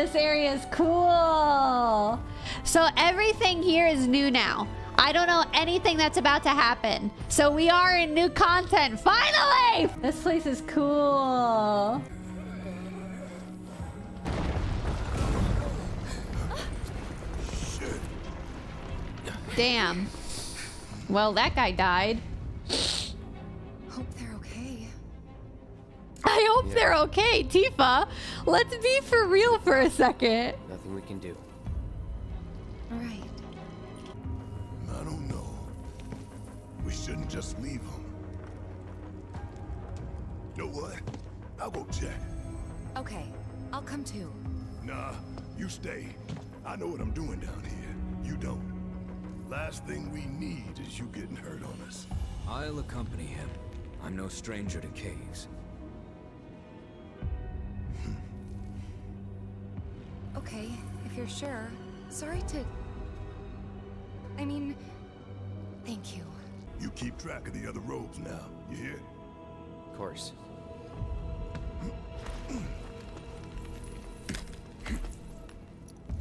this area is cool. So everything here is new now. I don't know anything that's about to happen. So we are in new content. Finally! This place is cool. Damn. Well, that guy died. I hope Yeah. they're okay, Tifa. Let's be for real for a second. Nothing we can do. All right. I don't know. We shouldn't just leave him. Know what? I'll go check. Okay. I'll come too. Nah, you stay. I know what I'm doing down here. You don't. Last thing we need is you getting hurt on us. I'll accompany him. I'm no stranger to caves. Okay, if you're sure. Sorry to... I mean... Thank you. You keep track of the other robes now. You hear? Of course.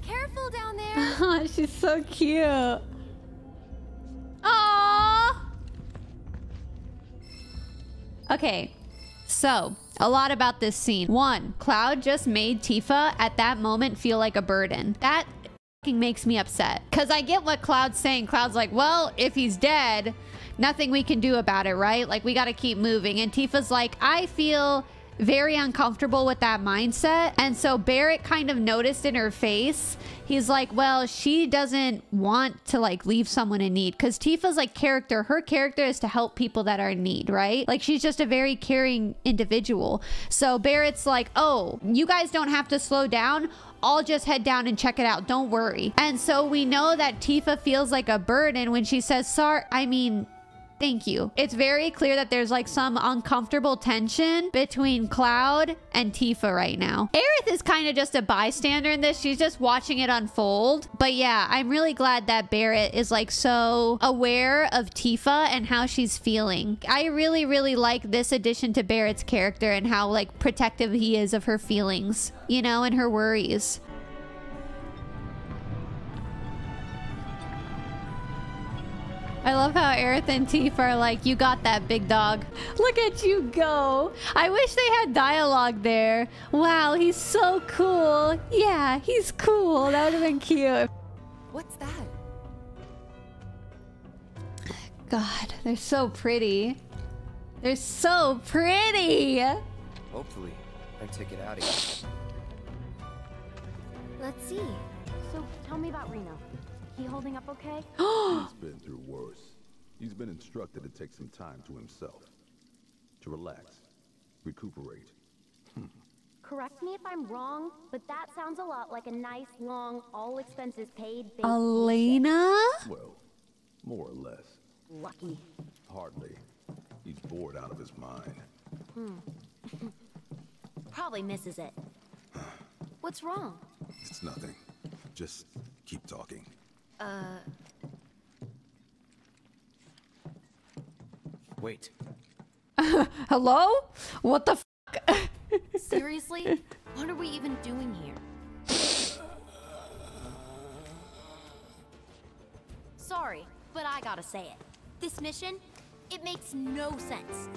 Careful down there! She's so cute. Aww. Okay, so a lot about this scene. One, Cloud just made Tifa at that moment feel like a burden. That makes me upset. Because I get what Cloud's saying. Cloud's like, well, if he's dead, nothing we can do about it, right? Like, we got to keep moving. And Tifa's like, I feel very uncomfortable with that mindset. And so Barret kind of noticed in her face, he's like, well, she doesn't want to like leave someone in need. Cause Tifa's like character, her character is to help people that are in need, right? Like she's just a very caring individual. So Barret's like, oh, you guys don't have to slow down. I'll just head down and check it out. Don't worry. And so we know that Tifa feels like a burden when she says, sorry, I mean, Thank you. It's very clear that there's like some uncomfortable tension between Cloud and Tifa right now. Aerith is kind of just a bystander in this. She's just watching it unfold. But yeah, I'm really glad that Barret is like so aware of Tifa and how she's feeling. I really, really like this addition to Barret's character and how like protective he is of her feelings, you know, and her worries. I love how Aerith and Tifa are like, you got that, big dog. Look at you go. I wish they had dialogue there. Wow, he's so cool. Yeah, he's cool. That would have been cute. What's that? God, they're so pretty. They're so pretty. Hopefully, I take it out of here. Let's see. So, tell me about Reno. He holding up okay? He's been through worse. He's been instructed to take some time to himself. To relax. Recuperate. Correct me if I'm wrong, but that sounds a lot like a nice, long, all expenses paid vacation. Elena? Well, more or less. Lucky. Hardly. He's bored out of his mind. Hmm. Probably misses it. What's wrong? It's nothing. Just keep talking. Uh, wait. Hello? What the f? Seriously? what are we even doing here? Sorry, but I gotta say it. This mission, it makes no sense.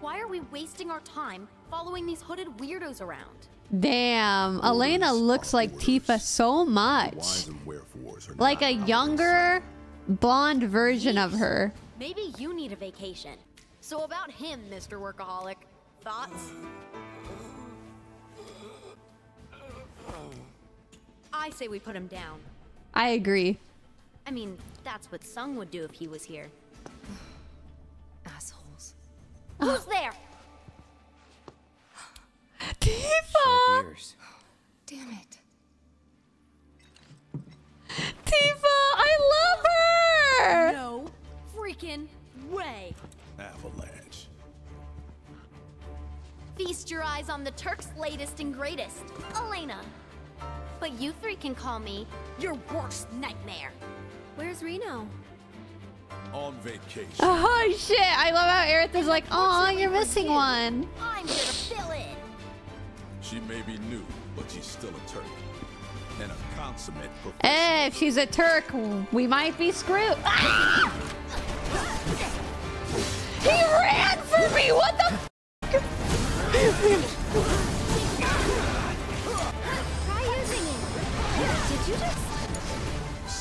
Why are we wasting our time following these hooded weirdos around? Damn, Elena looks like Tifa so much. Whys and wherefores are Like a younger, blonde version of her. Maybe you need a vacation. So about him, Mr. Workaholic. Thoughts? I say we put him down. I agree. I mean, that's what Tseng would do if he was here. Latest and greatest, Elena. But you three can call me your worst nightmare. Where's Reno? On vacation. Oh shit, I love how Aerith is like, oh, you're missing one. I'm here to fill in. She may be new, but she's still a Turk. and a consummate professional. Eh, if she's a Turk, we might be screwed. Ah! He ran for me! What the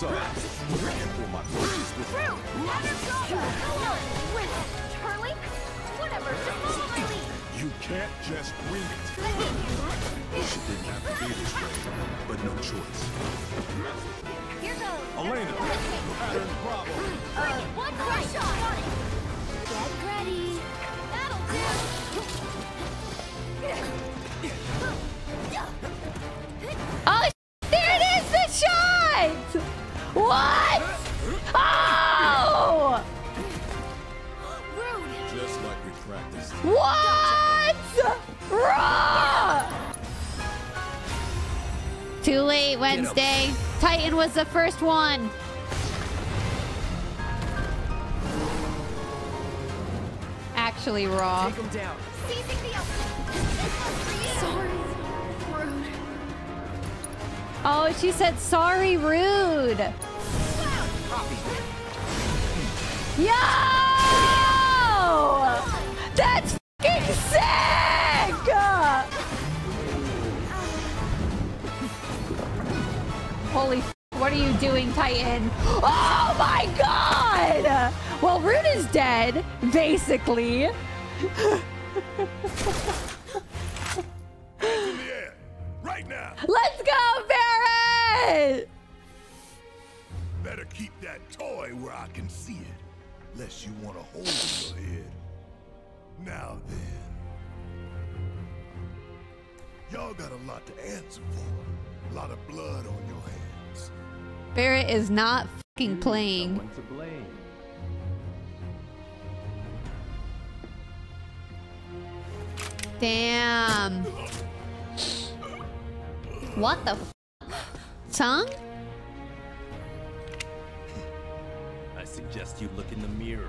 Sorry, I can't pull my punches with Fruit! Let her go! Go on! Charlie? Whatever, just follow my lead. You can't just wing it. She didn't have to be this way, but no choice. Here goes. Elena, pattern Bravo. Uh, one more shot. Got it. Get ready. That'll do. was the first one. Actually, raw. Take him down. Seizing the up. This one's for you. Sorry. Rude. Oh, she said sorry, rude. Yo! That's fucking sick! Holy f- what are you doing, Titan? Oh my god! Well, Rude is dead, basically. In the air. Right now. Let's go, Barret! Better keep that toy where I can see it. Lest you want hole in your head. Now then. Y'all got a lot to answer for. A lot of blood on your hands. Barret is not fucking playing. Damn. What the f- Tongue? I suggest you look in the mirror.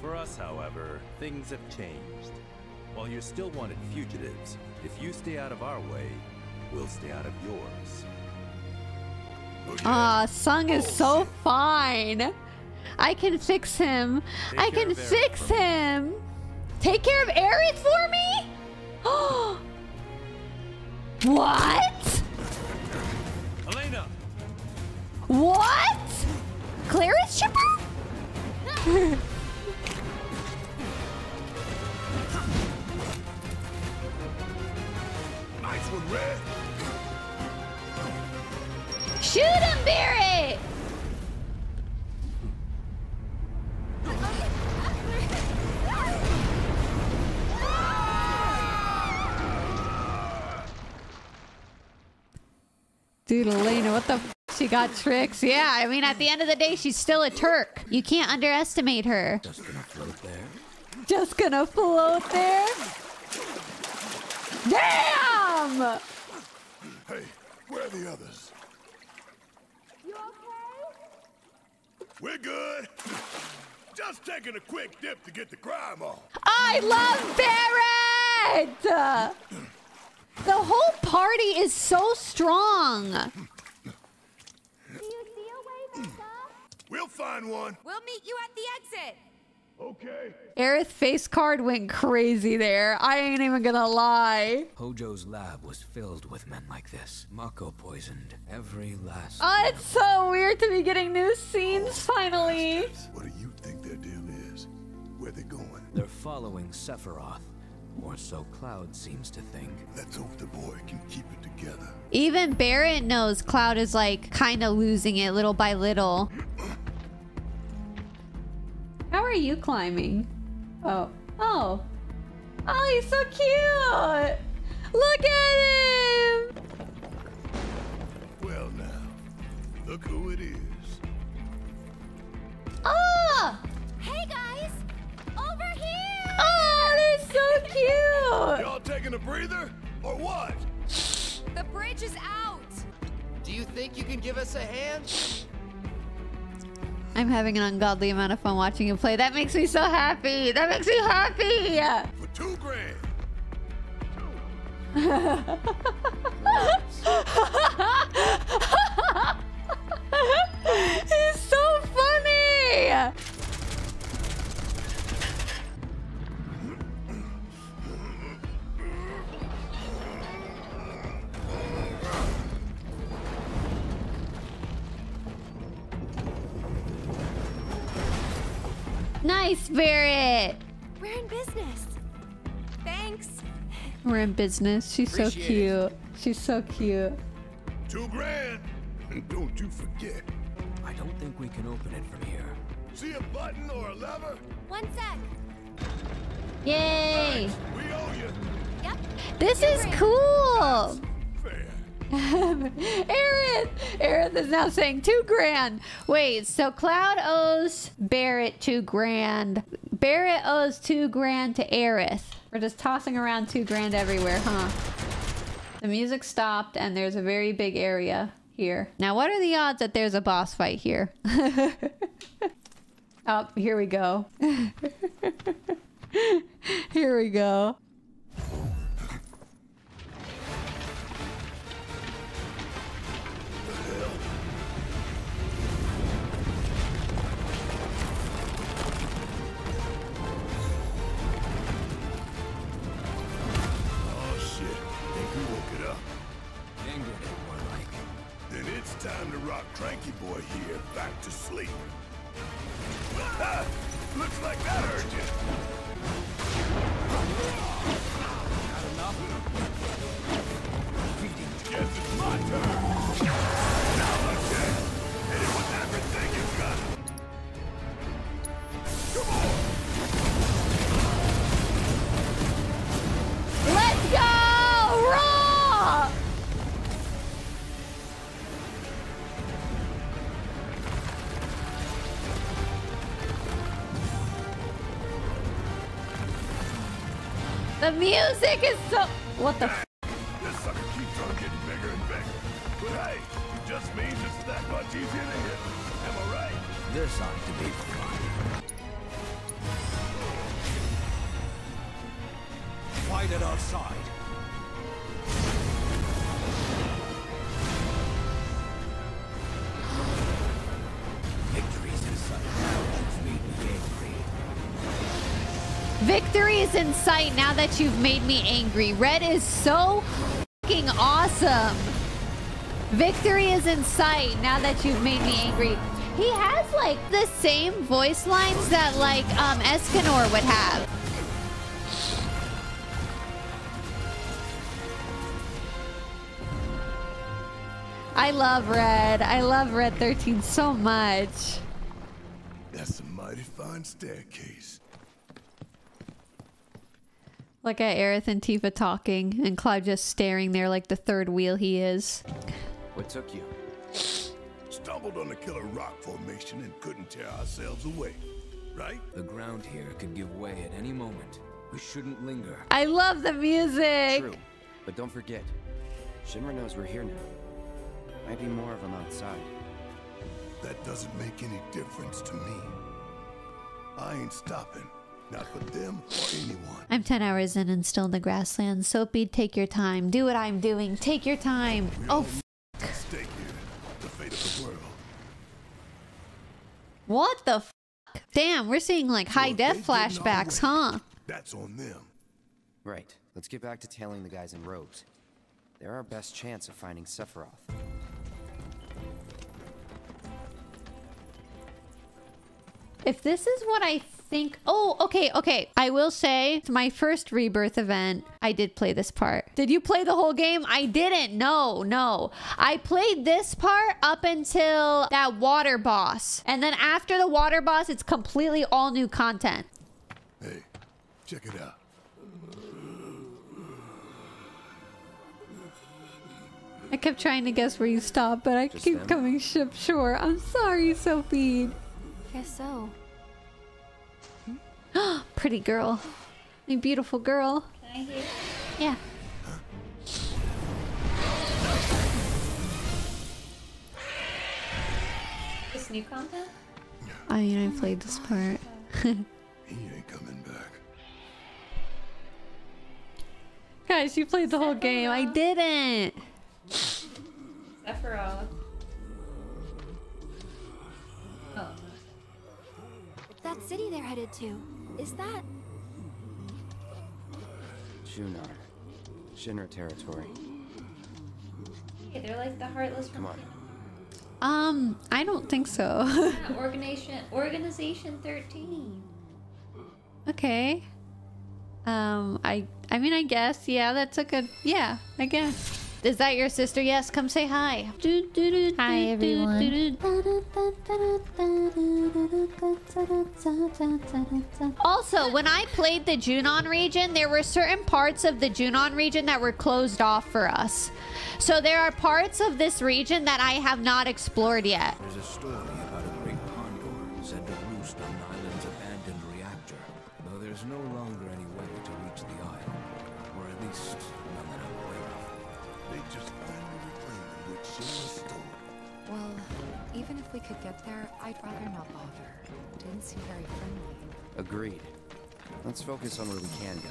For us, however, things have changed. While you're still wanted fugitives, if you stay out of our way, we'll stay out of yours. Ah, Tseng is so fine. I can fix him. Take I can fix him. Take care of Aerith for me? what? Elena! What? Clarice Chipper? Nice one, Red. Shoot him, Barret! Dude, Elena, what the f- She got tricks. Yeah, I mean, at the end of the day, she's still a Turk. You can't underestimate her. Just gonna float there. Just gonna float there. Damn! Hey, where are the others? You okay? We're good. Just taking a quick dip to get the crime off. I love Barret! The whole party is so strong. Do you see a way, Mika? We'll find one. We'll meet you at the exit. Okay. Aerith face card went crazy there. I ain't even gonna lie. Hojo's lab was filled with men like this. Mako poisoned every last. Oh, it's so weird to be getting new scenes finally. What do you think their deal is? Where they going? They're following Sephiroth, or so Cloud seems to think. Let's hope the boy can keep it together. Even Barret knows Cloud is like kind of losing it little by little. How are you climbing? Oh. Oh. Oh, he's so cute. Look at him. Well now, look who it is. Oh. Hey guys! Over here! Ah, oh, they're so cute. Y'all taking a breather or what? The bridge is out. Do you think you can give us a hand? I'm having an ungodly amount of fun watching you play. That makes me so happy. That makes me happy. For two grand. He's so funny! Nice, Barret! We're in business. Thanks. We're in business. She's so Appreciate cute. She's so cute. Two grand. And don't you forget. I don't think we can open it from here. See a button or a lever? One sec. Yay! We owe you. Yep. This is cool! Aerith! Aerith is now saying two grand. Wait, so Cloud owes Barret two grand. Barret owes two grand to Aerith. We're just tossing around two grand everywhere, huh? The music stopped and there's a very big area here. Now, what are the odds that there's a boss fight here? oh, here we go. here we go. Time to rock Cranky Boy here back to sleep. Ah, looks like that hurt music is so. What the? F- This sucker keeps on getting bigger and bigger. But hey, it just means it's that much easier to hit. Am I right? This ought to be fun. Fight it outside. Victory is in sight now that you've made me angry. Red is so fucking awesome. Victory is in sight now that you've made me angry. He has like the same voice lines that like um Escanor would have. I love Red. I love Red 13 so much. That's a mighty fine staircase. Look at Aerith and Tifa talking, and Cloud just staring there like the third wheel he is. What took you? Stumbled on the killer rock formation and couldn't tear ourselves away. Right? The ground here could give way at any moment. We shouldn't linger. I love the music. True. But don't forget, Shinra knows we're here now. Might be more of them outside. That doesn't make any difference to me. I ain't stopping. Not for them or anyone. I'm 10 hours in and still in the grasslands. Soapy, take your time. Do what I'm doing. Take your time. Oh, f- Stay here. The fate of the world. what the f- Damn, we're seeing like high if they def get in our flashbacks, huh? That's on them. Right. Let's get back to tailing the guys in robes. They're our best chance of finding Sephiroth. If this is what I think. Oh, okay, okay. I will say, it's my first rebirth event. I did play this part. Did you play the whole game? I didn't. No, no. I played this part up until that water boss. And then after the water boss, it's completely all new content. Hey, check it out. I kept trying to guess where you stopped, but I Just keep them? coming ship short. I'm sorry, Sophie. Guess so. Pretty girl. A beautiful girl. Can I hear? Yeah. This new content? I mean, I played this part. He ain't coming back. Guys, you played the whole game. I didn't. Sephiroth. That city they're headed to, is that... Junon. Shinra territory. Hey, they're like the Heartless Come on. Um, I don't think so. Yeah, Organization Organization 13. okay. Um, I I mean I guess yeah that's a good yeah I guess. Is that your sister? Yes, come say hi. Hi everyone. Also, when I played the Junon region, there were certain parts of the Junon region that were closed off for us. So there are parts of this region that I have not explored yet. There's a story about a great condor said to roost on the island's abandoned reactor, though there's no longer any way to reach the isle, or at least Well, even if we could get there, I'd rather not bother. Didn't seem very friendly. Agreed. Let's focus on where we can go.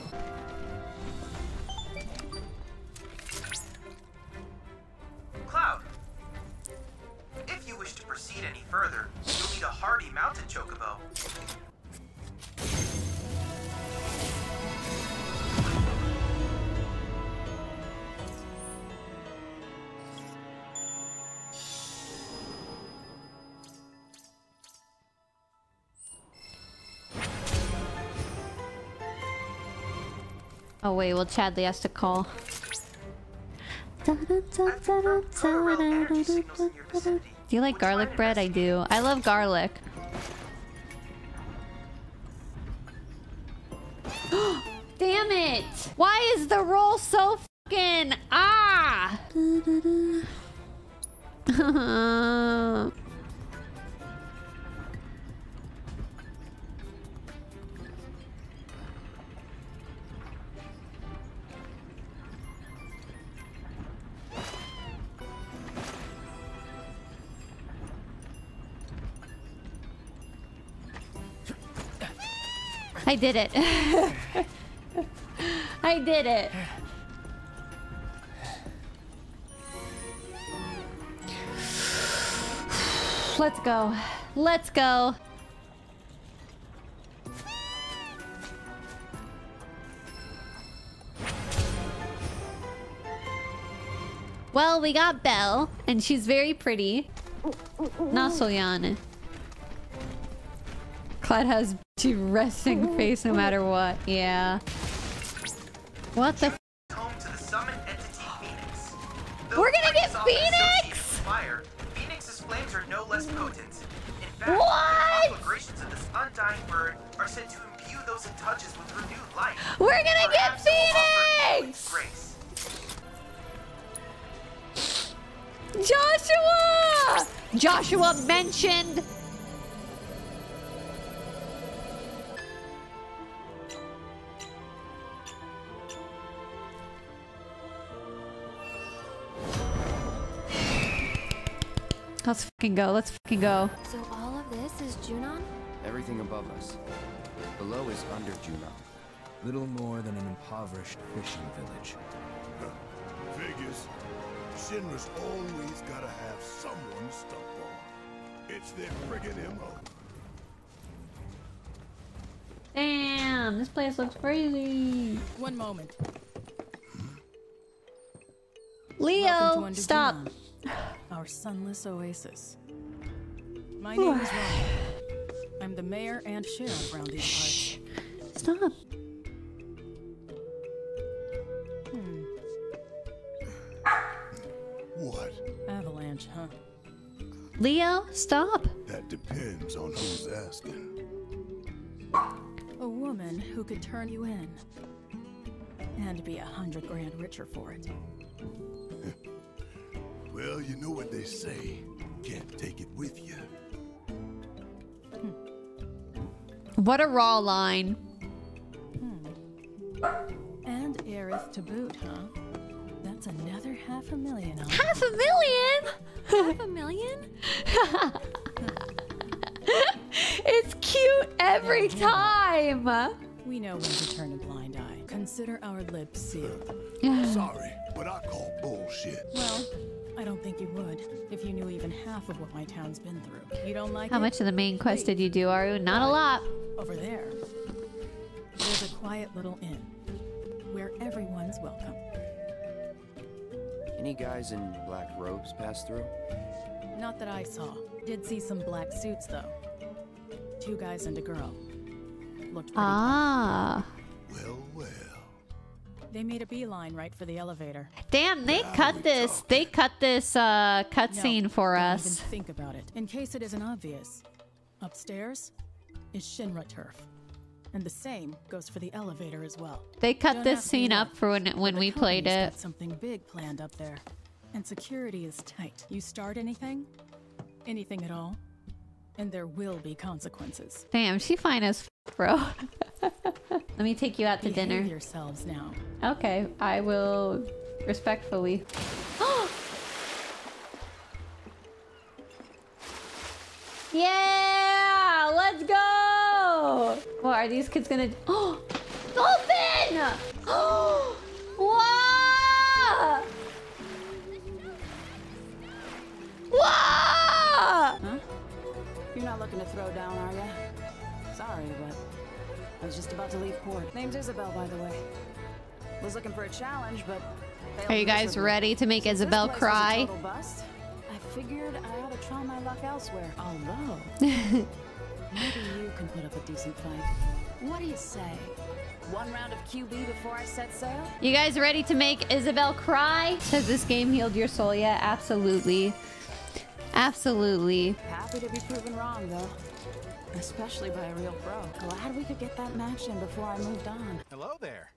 Cloud. If you wish to proceed any further, you'll need a hardy mountain chocobo. Oh wait, well Chadley has to call. Do you like garlic bread? I do. I love garlic. Damn it! Why is the roll so fucking ah? I did it. I did it. Let's go. Let's go. Well, we got Belle, and she's very pretty. Not Solyana. Has she resting face no matter what. Yeah. What the? F Home to the summoned entity Phoenix. We're gonna get Though Phoenix is often associated Phoenix! with Fire. Phoenix's flames are no less potent. In fact, What? the conflagrations of this undying bird are said to imbue those it touches with renewed life. We're gonna get Perhaps it will offer Phoenix! Grace. Joshua! Joshua mentioned. Let's fucking go. Let's fucking go. So all of this is Junon? Everything above us. Below is under Junon. Little more than an impoverished fishing village. Figures. Shinra's always gotta have someone to stump on. It's their friggin' MO. Damn, this place looks crazy. One moment. Leo, Under stop. Junon, Our sunless oasis. My name is Ron. I'm the mayor and sheriff around these Shh. parts. Stop. Hmm. What? Avalanche, huh? Leo, stop. That depends on who's asking. A woman who could turn you in. And be a hundred grand richer for it. Well, you know what they say. Can't take it with you. What a raw line. Hmm. And Aerith to boot, huh? That's another half a million on Half a million? Half a million? it's cute every time. We know when to turn a blind eye. Consider our lips sealed. Sorry, but I call bullshit. Well, I don't think you would if you knew even half of what my town's been through. You don't like How it? much of the main quest did you do, Aru? Not a lot. Over there, there's a quiet little inn where everyone's welcome. Any guys in black robes pass through? Not that I saw. Did see some black suits though. Two guys and a girl. Looked pretty Ah. Well, well. They made a beeline right for the elevator. Damn, they cut this. They cut this uh cutscene No, for don't us. Even think about it. In case it isn't obvious, upstairs is Shinra turf, and the same goes for the elevator as well. They cut Don't this scene up for when when we played company's it. got something big planned up there, and security is tight. You start anything, anything at all, and there will be consequences. Damn, she fine as f- bro. Let me take you out to Behave dinner. yourselves now. Okay, I will respectfully. yeah, let's go. What are these kids gonna? Oh, dolphin! Oh, wow! Wow! Huh? You're not looking to throw down, are ya? Sorry, but I was just about to leave port. Name's Isabel, by the way. Was looking for a challenge, but Are you guys ready to make Isabel place was a cry? I figured I ought to try my luck elsewhere. Although, maybe you can put up a decent fight. What do you say? One round of QB before I set sail? You guys ready to make Isabel cry? Has this game healed your soul yet? Absolutely. Absolutely. Happy to be proven wrong, though. Especially by a real pro. Glad we could get that match in before I moved on. Hello there.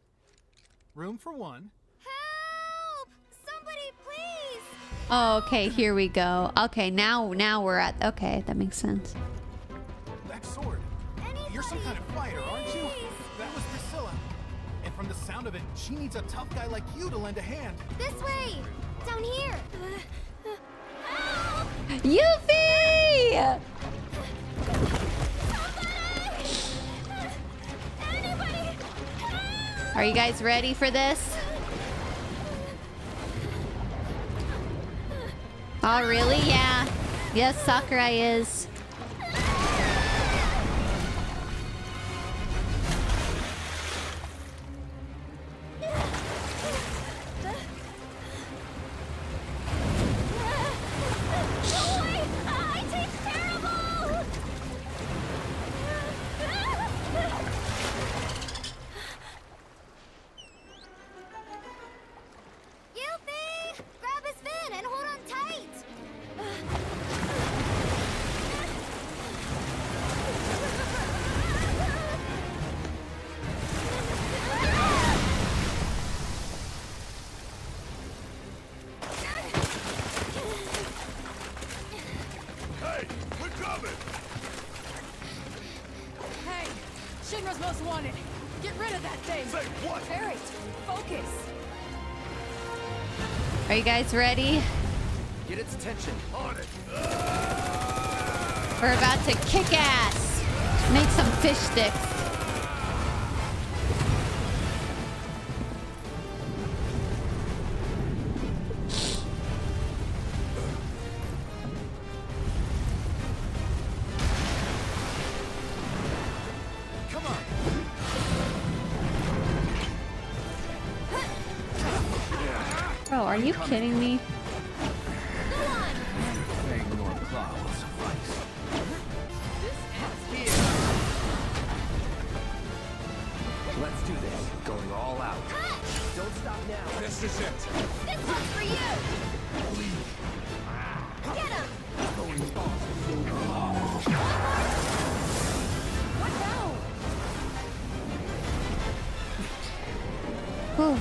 Room for one. Help! Somebody please! Oh, okay, here we go. Okay, now now we're at okay, that makes sense. That sword. You're some kind of fighter, aren't you? That was Priscilla. And from the sound of it, she needs a tough guy like you to lend a hand. This way! Down here! Yuffie! Are you guys ready for this? Oh, really? Yeah. Yes, Sakurai is. Guys ready? Get its attention. On it! We're about to kick ass. Make some fish sticks. Whew.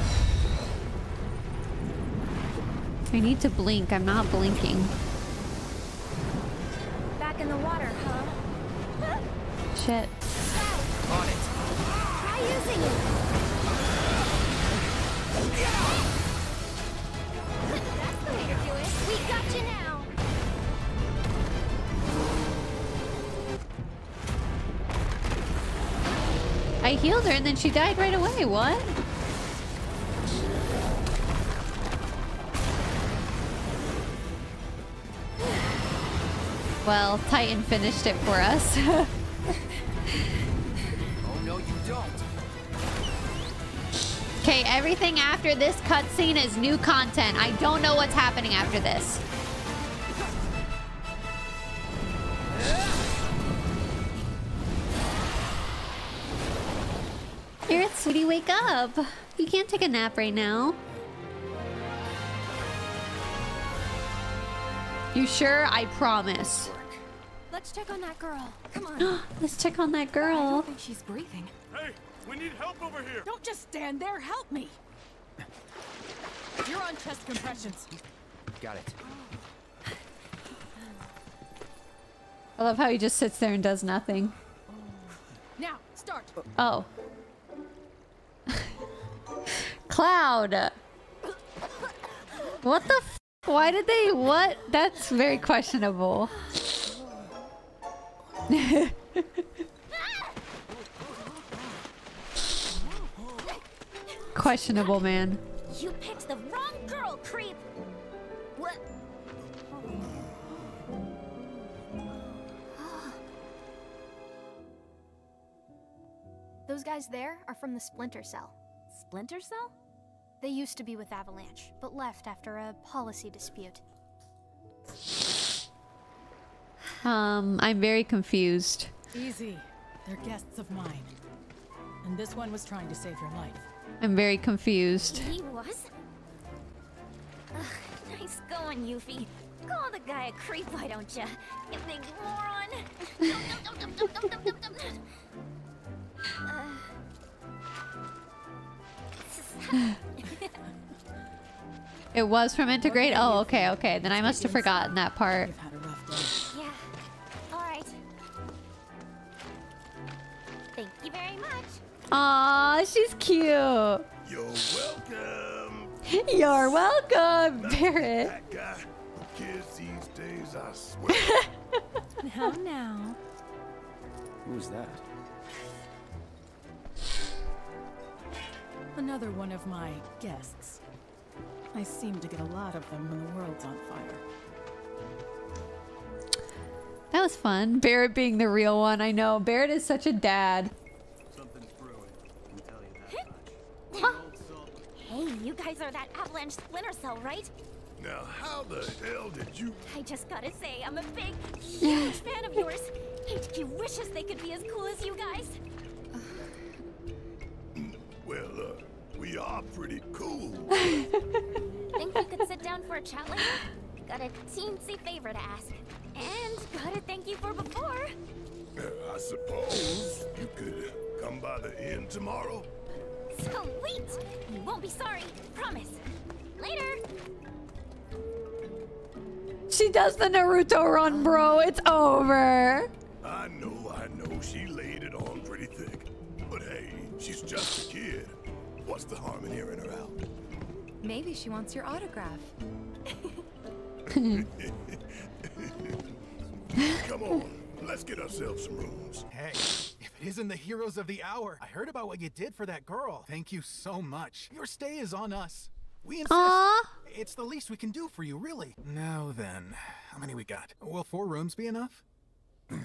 I need to blink. I'm not blinking. Back in the water, huh? Shit. On it. Try using it! That's the way to do it! We got you now! I healed her and then she died right away. What? Well, Titan finished it for us. Oh no, you don't. Okay, everything after this cutscene is new content. I don't know what's happening after this. Here, sweetie, wake up. You can't take a nap right now. You sure? I promise. Let's check on that girl. Come on. Let's check on that I girl. don't think she's breathing. Hey, we need help over here. Don't just stand there. Help me. You're on chest compressions. Got it. I love how he just sits there and does nothing. Now, start. Oh. Cloud. What the f- Why did they what? That's very questionable. questionable, man. You picked the wrong girl, creep. What? Those guys there are from the Splinter Cell. Splinter Cell? They used to be with Avalanche, but left after a policy dispute. Um, I'm very confused. Easy. They're guests of mine. And this one was trying to save your life. I'm very confused. He was? Ugh, nice going, Yuffie. Call the guy a creep, why don't ya? You big moron! Uh, It was from Intergrade? Oh, okay, okay. Then I must have forgotten that part. yeah. Alright. Thank you very much. Aw, she's cute. You're welcome. You're welcome, Barret. That guy. Kids these days, I swear. Now, now. Who's that? Another one of my guests. I seem to get a lot of them when the world's on fire. That was fun. Barret being the real one. I know. Barret is such a dad. Hey, you guys are that Avalanche Splinter Cell, right? now, how the hell did you... I just gotta say, I'm a big, huge fan of yours. HQ wishes they could be as cool as you guys. Well, uh, we are pretty cool. Think we could sit down for a chat later? Got a teensy favor to ask. And gotta thank you for before. Uh, I suppose you could come by the inn tomorrow. Sweet! You won't be sorry, promise. Later! She does the Naruto run, bro. It's over. I know, I know, she laid it on pretty thick. But hey, she's just a kid. What's the harm in hearing her out? Maybe she wants your autograph. Come on, let's get ourselves some rooms. Hey, if it isn't the heroes of the hour, I heard about what you did for that girl. Thank you so much. Your stay is on us. We insist. Aw. It's the least we can do for you, really. Now then, how many we got? Will four rooms be enough?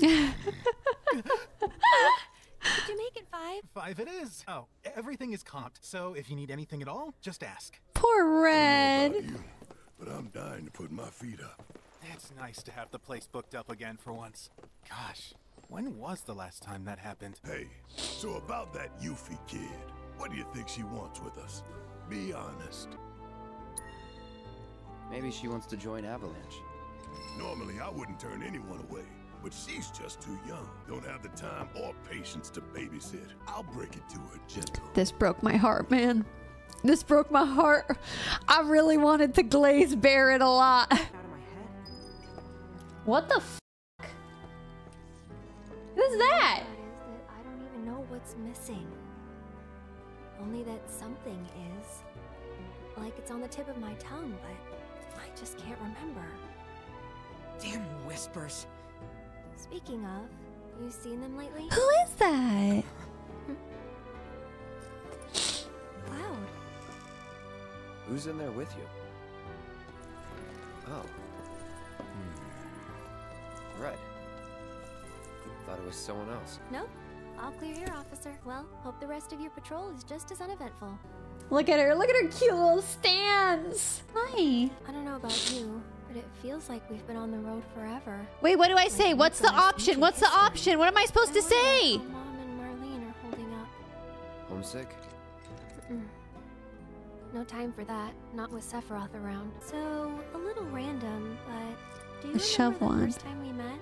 Could you make it five? Five it is. Oh, everything is comped, so if you need anything at all, just ask. Poor Red. But I'm dying to put my feet up. It's nice to have the place booked up again for once. Gosh, when was the last time that happened? Hey, so about that Yuffie kid, what do you think she wants with us? Be honest. Maybe she wants to join Avalanche. Normally, I wouldn't turn anyone away, but she's just too young. Don't have the time or patience to babysit. I'll break it to her gentle. This broke my heart, man. This broke my heart. I really wanted to glaze Barret a lot. What the f? Who's that I don't even know what's missing. Only that something is. Like it's on the tip of my tongue, but I just can't remember. Damn whispers. Speaking of, you seen them lately? Who is that? Cloud. Who's in there with you? Oh. Hmm. Red. Thought it was someone else. Nope. All clear here, officer. Well, hope the rest of your patrol is just as uneventful. Look at her. Look at her cute little stands. Hi. I don't know about you, but it feels like we've been on the road forever. Wait, what do I say? What's the option? What's the option? What am I supposed to say? Mom and Marlene are holding up. Homesick? No time for that. Not with Sephiroth around. So, a little random, but do you A shove remember the wand. first time we met?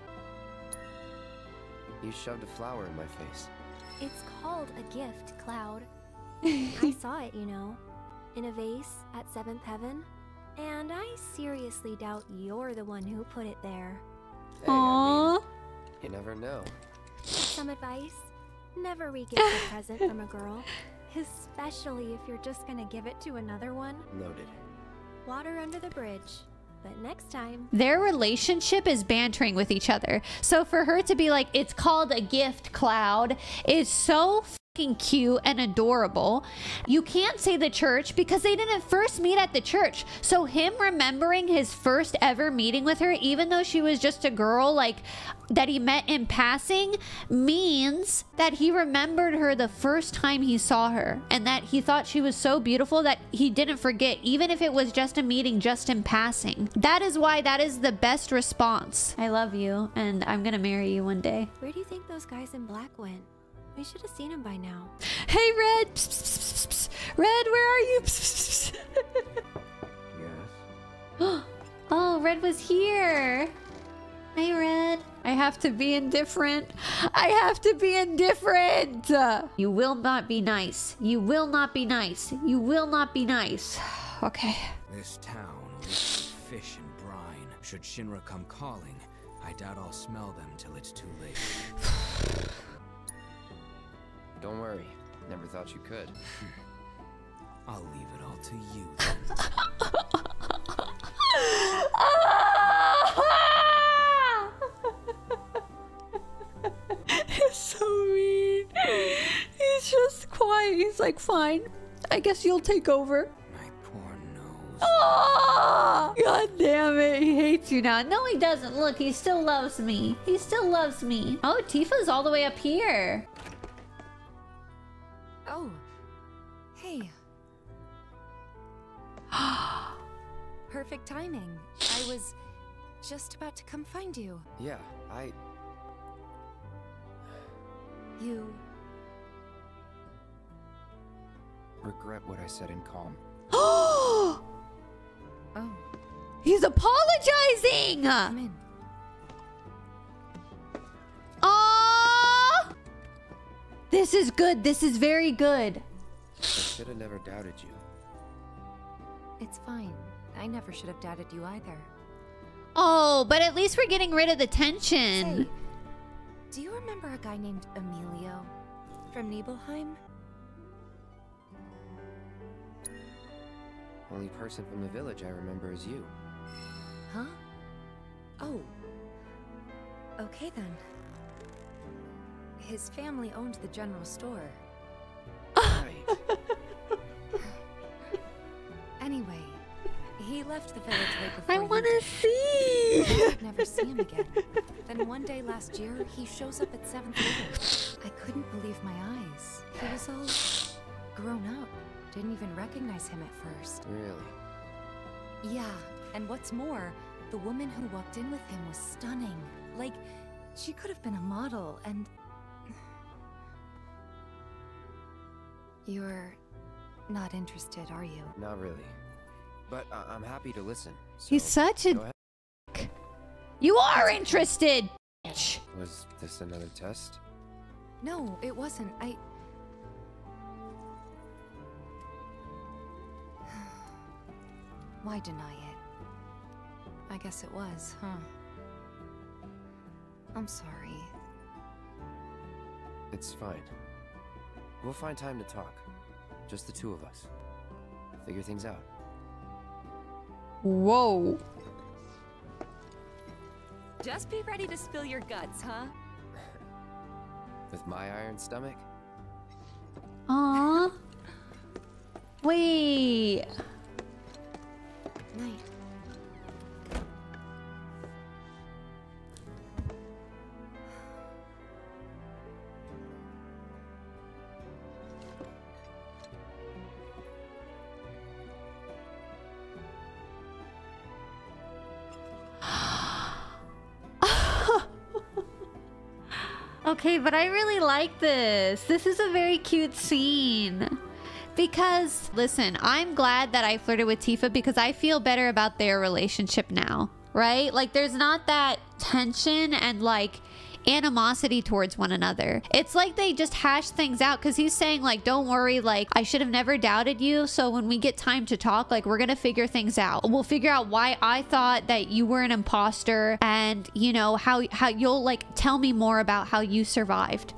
You shoved a flower in my face. It's called a gift, Cloud. I saw it, you know, in a vase at Seventh Heaven. And I seriously doubt you're the one who put it there. Hey, I mean, you never know. Some advice? Never re-gift a present from a girl. Especially if you're just gonna give it to another one. Noted. Water under the bridge. But next time, Their relationship is bantering with each other. So for her to be like, it's called a gift cloud, is so fucking cute and adorable. You can't say the church because they didn't first meet at the church. So him remembering his first ever meeting with her, even though she was just a girl, like that he met in passing, means that he remembered her the first time he saw her and that he thought she was so beautiful that he didn't forget, even if it was just a meeting just in passing. That is why that is the best response. I love you and I'm gonna marry you one day. where do you think those guys in black went? We should have seen him by now. Hey, Red! Psst, psst, psst, psst. Red, where are you? Psst, psst, psst. oh, Red was here. Hey, Red. I have to be indifferent. I have to be indifferent. You will not be nice. You will not be nice. You will not be nice. Okay. This town reeks of fish and brine. Should Shinra come calling, I doubt I'll smell them till it's too late. Don't worry. Never thought you could. I'll leave it all to you He's so mean. He's just quiet. He's like, fine. I guess you'll take over. My poor nose. Oh, God damn it. He hates you now. No, he doesn't. Look, he still loves me. He still loves me. Oh, Tifa's all the way up here. Oh. Hey. Perfect timing. I was just about to come find you. Yeah, I. You. regret what I said in Kalm. Oh, Oh. he's apologizing. Come in. This is good. This is very good. I should have never doubted you. It's fine. I never should have doubted you either. Oh, but at least we're getting rid of the tension. Say, do you remember a guy named Emilio from Nibelheim? Only person from the village I remember is you. Huh? Oh. Okay then. His family owned the general store. Right. Anyway, he left the village right before I want to see. I'd never see him again. Then one day last year, he shows up at seventh grade. I couldn't believe my eyes. He was all grown up. Didn't even recognize him at first. Really? Yeah, and what's more, the woman who walked in with him was stunning. Like, she could have been a model, and. You're not interested, are you? Not really. But I- I'm happy to listen. So He's such a. You are interested. Was this another test? No, it wasn't. I. Why deny it? I guess it was, huh? I'm sorry. It's fine. We'll find time to talk. Just the two of us. Figure things out. Whoa. Just be ready to spill your guts, huh? With my iron stomach? Aw. Wait. Night. Okay, but I really like this. This is a very cute scene. Because, listen, I'm glad that I flirted with Tifa because I feel better about their relationship now, right? Like, there's not that tension and like animosity towards one another. It's like they just hash things out because he's saying, like, don't worry, like, I should have never doubted you. So when we get time to talk, like, we're gonna figure things out. We'll figure out why I thought that you were an imposter and, you know, how, how you'll, like, tell me more about how you survived.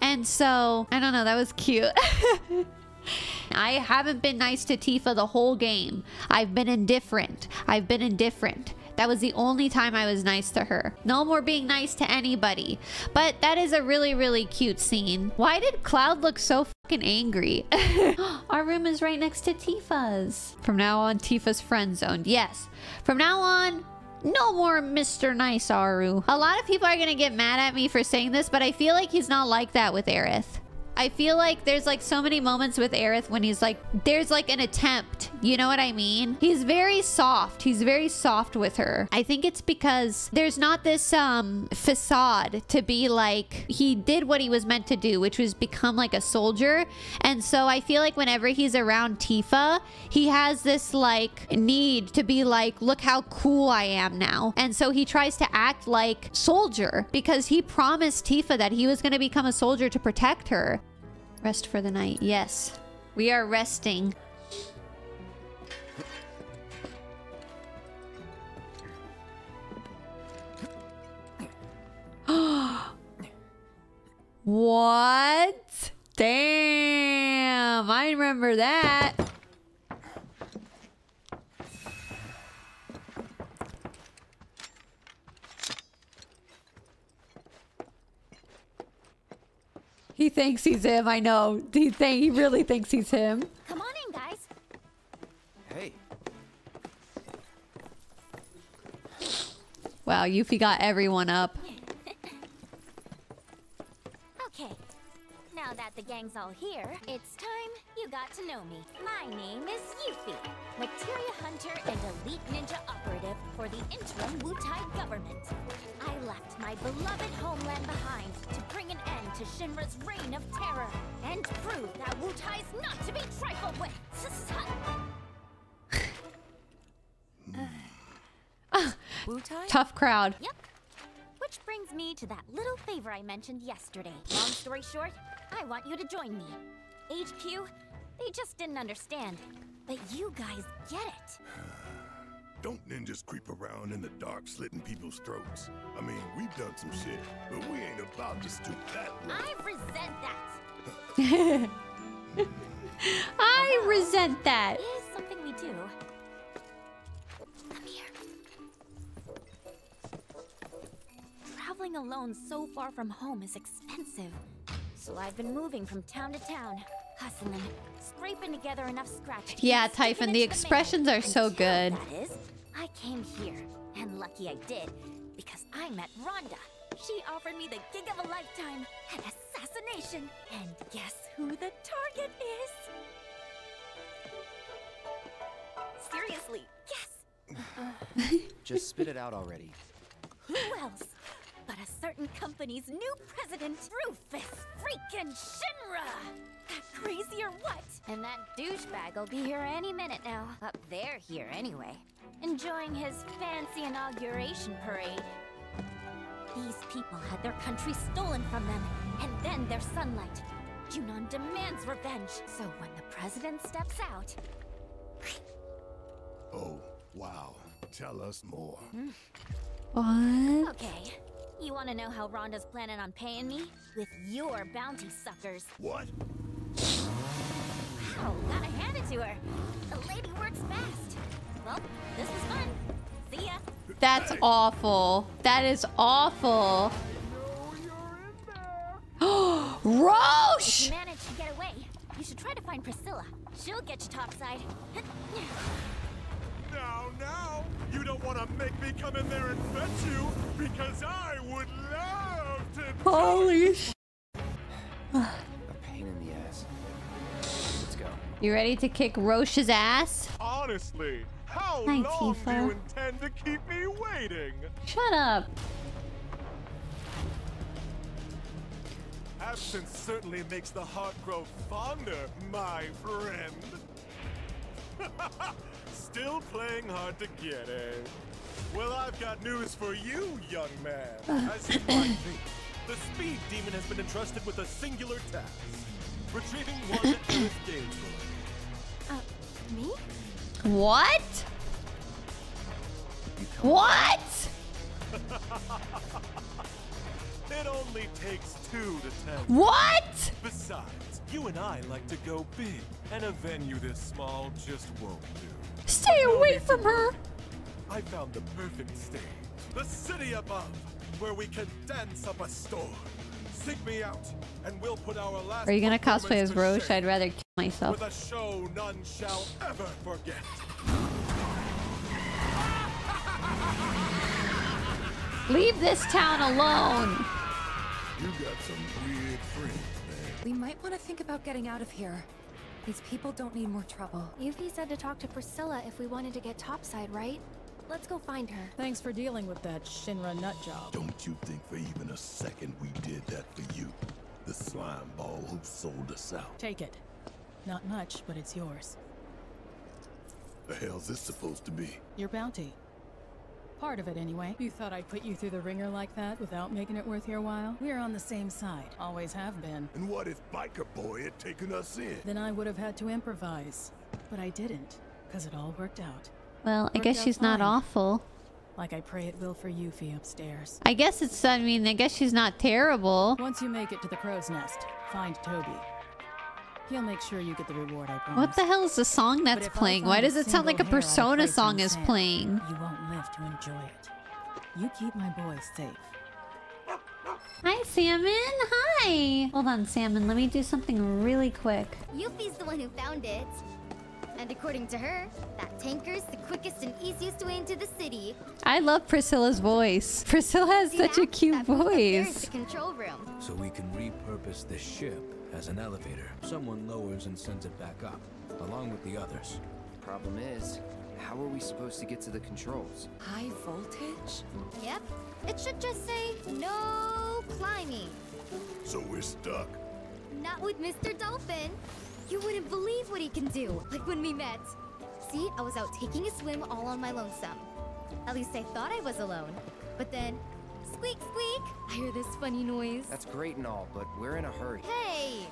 And so, I don't know, that was cute. I haven't been nice to Tifa the whole game. I've been indifferent. I've been indifferent. That was the only time I was nice to her. No more being nice to anybody. But that is a really, really cute scene. Why did Cloud look so fucking angry? Our room is right next to Tifa's. From now on, Tifa's friend zoned. Yes. From now on, no more Mr. Nice Aru. A lot of people are gonna get mad at me for saying this, but I feel like he's not like that with Aerith. I feel like there's like so many moments with Aerith when he's like, there's like an attempt. You know what I mean? He's very soft. He's very soft with her. I think it's because there's not this um facade to be like, he did what he was meant to do, which was become like a soldier. And so I feel like whenever he's around Tifa, he has this like need to be like, look how cool I am now. And so he tries to act like soldier because he promised Tifa that he was going to become a soldier to protect her. Rest for the night. Yes. We are resting. what? Damn. I remember that. He thinks he's him. I know. He think he really thinks he's him. Come on in, guys. Hey, Wow, Yuffie got everyone up. Okay. Now that the gang's all here, it's time you got to know me. My name is Yuffie, materia hunter and elite ninja operative for the interim Wutai government. I left my beloved homeland behind to bring an end to Shinra's reign of terror and prove that Wutai's not to be trifled with. Wutai? Tough crowd. Yep. Which brings me to that little favor I mentioned yesterday. Long story short, I want you to join me. HQ, they just didn't understand. But you guys get it. Don't ninjas creep around in the dark slitting people's throats? I mean, we've done some shit, but we ain't about to stoop that low. I resent that. I uh-huh. resent that. It is something we do. Come here. Traveling alone so far from home is expensive. So I've been moving from town to town, hustling, scraping together enough scratch to Yeah, Typhon, the expressions are so Until, good. That is, I came here, and lucky I did, because I met Rhonda. She offered me the gig of a lifetime, an assassination. And guess who the target is? Seriously, guess. just spit it out already. Who else but a certain company's new president, Rufus freaking Shinra? That crazy or what? And that douchebag will be here any minute now. Up there here anyway. Enjoying his fancy inauguration parade. These people had their country stolen from them, and then their sunlight. Junon demands revenge, so when the president steps out, Oh, wow. Tell us more. Hmm. What? Okay. You want to know how Rhonda's planning on paying me? With your bounty suckers. What? Wow, gotta hand it to her. The lady works fast. Well, this was fun. See ya. That's awful. That is awful. If Roche! you manage to get away, you should try to find Priscilla. She'll get you topside. Now, now, you don't want to make me come in there and fetch you, because I would love to. Holy sh! A pain in the ass. Let's go. You ready to kick Roche's ass? Honestly, how Hi, long do you intend to keep me waiting? Shut up. absence certainly makes the heart grow fonder, my friend. Still playing hard to get, eh? Well, I've got news for you, young man. As you might think, the Speed Demon has been entrusted with a singular task. Retrieving one Aerith Gainsborough. Uh, me? What? What? It only takes two to tango. What? Besides, you and I like to go big, and a venue this small just won't do. Stay away from her. I found the perfect stage, the city above, where we can dance up a storm. Seek me out, and we'll put our last Are you gonna cosplay as Roche? I'd rather kill myself. With a show none shall ever forget. Leave this town alone. You got some weird friends, man. We might want to think about getting out of here. These people don't need more trouble. Yuffie said to talk to Priscilla if we wanted to get topside, right? Let's go find her. Thanks for dealing with that Shinra nut job. Don't you think for even a second we did that for you? The slime ball who sold us out. Take it. Not much, but it's yours. The hell's this supposed to be? Your bounty. Part of it, anyway. You thought I'd put you through the ringer like that without making it worth your while? We're on the same side. Always have been. And what if Biker Boy had taken us in? Then I would have had to improvise. But I didn't, because it all worked out. Well, I guess out she's not awful. Like I pray it will for Yuffie upstairs. I guess it's, I mean, I guess she's not terrible. Once you make it to the crow's nest, find Toby. He'll make sure you get the reward I promised. What the hell is the song that's playing? Why does it sound like a single hair out of Persona song is sand, playing? You won't live to enjoy it. You keep my boys safe. Hi, Salmon. Hi. Hold on, Salmon. Let me do something really quick. Yuffie's the one who found it. And according to her, that tanker's the quickest and easiest way into the city. I love Priscilla's voice. Priscilla has See such a cute That booth up there is voice. the control room. So we can repurpose this ship as an elevator. Someone lowers and sends it back up, along with the others. Problem is, how are we supposed to get to the controls? High voltage? Yep. It should just say no climbing. So we're stuck. Not with Mr. Dolphin. You wouldn't believe what he can do, like when we met. See, I was out taking a swim all on my lonesome. At least I thought I was alone. But then, squeak, squeak, I hear this funny noise. That's great and all, but we're in a hurry. Hey!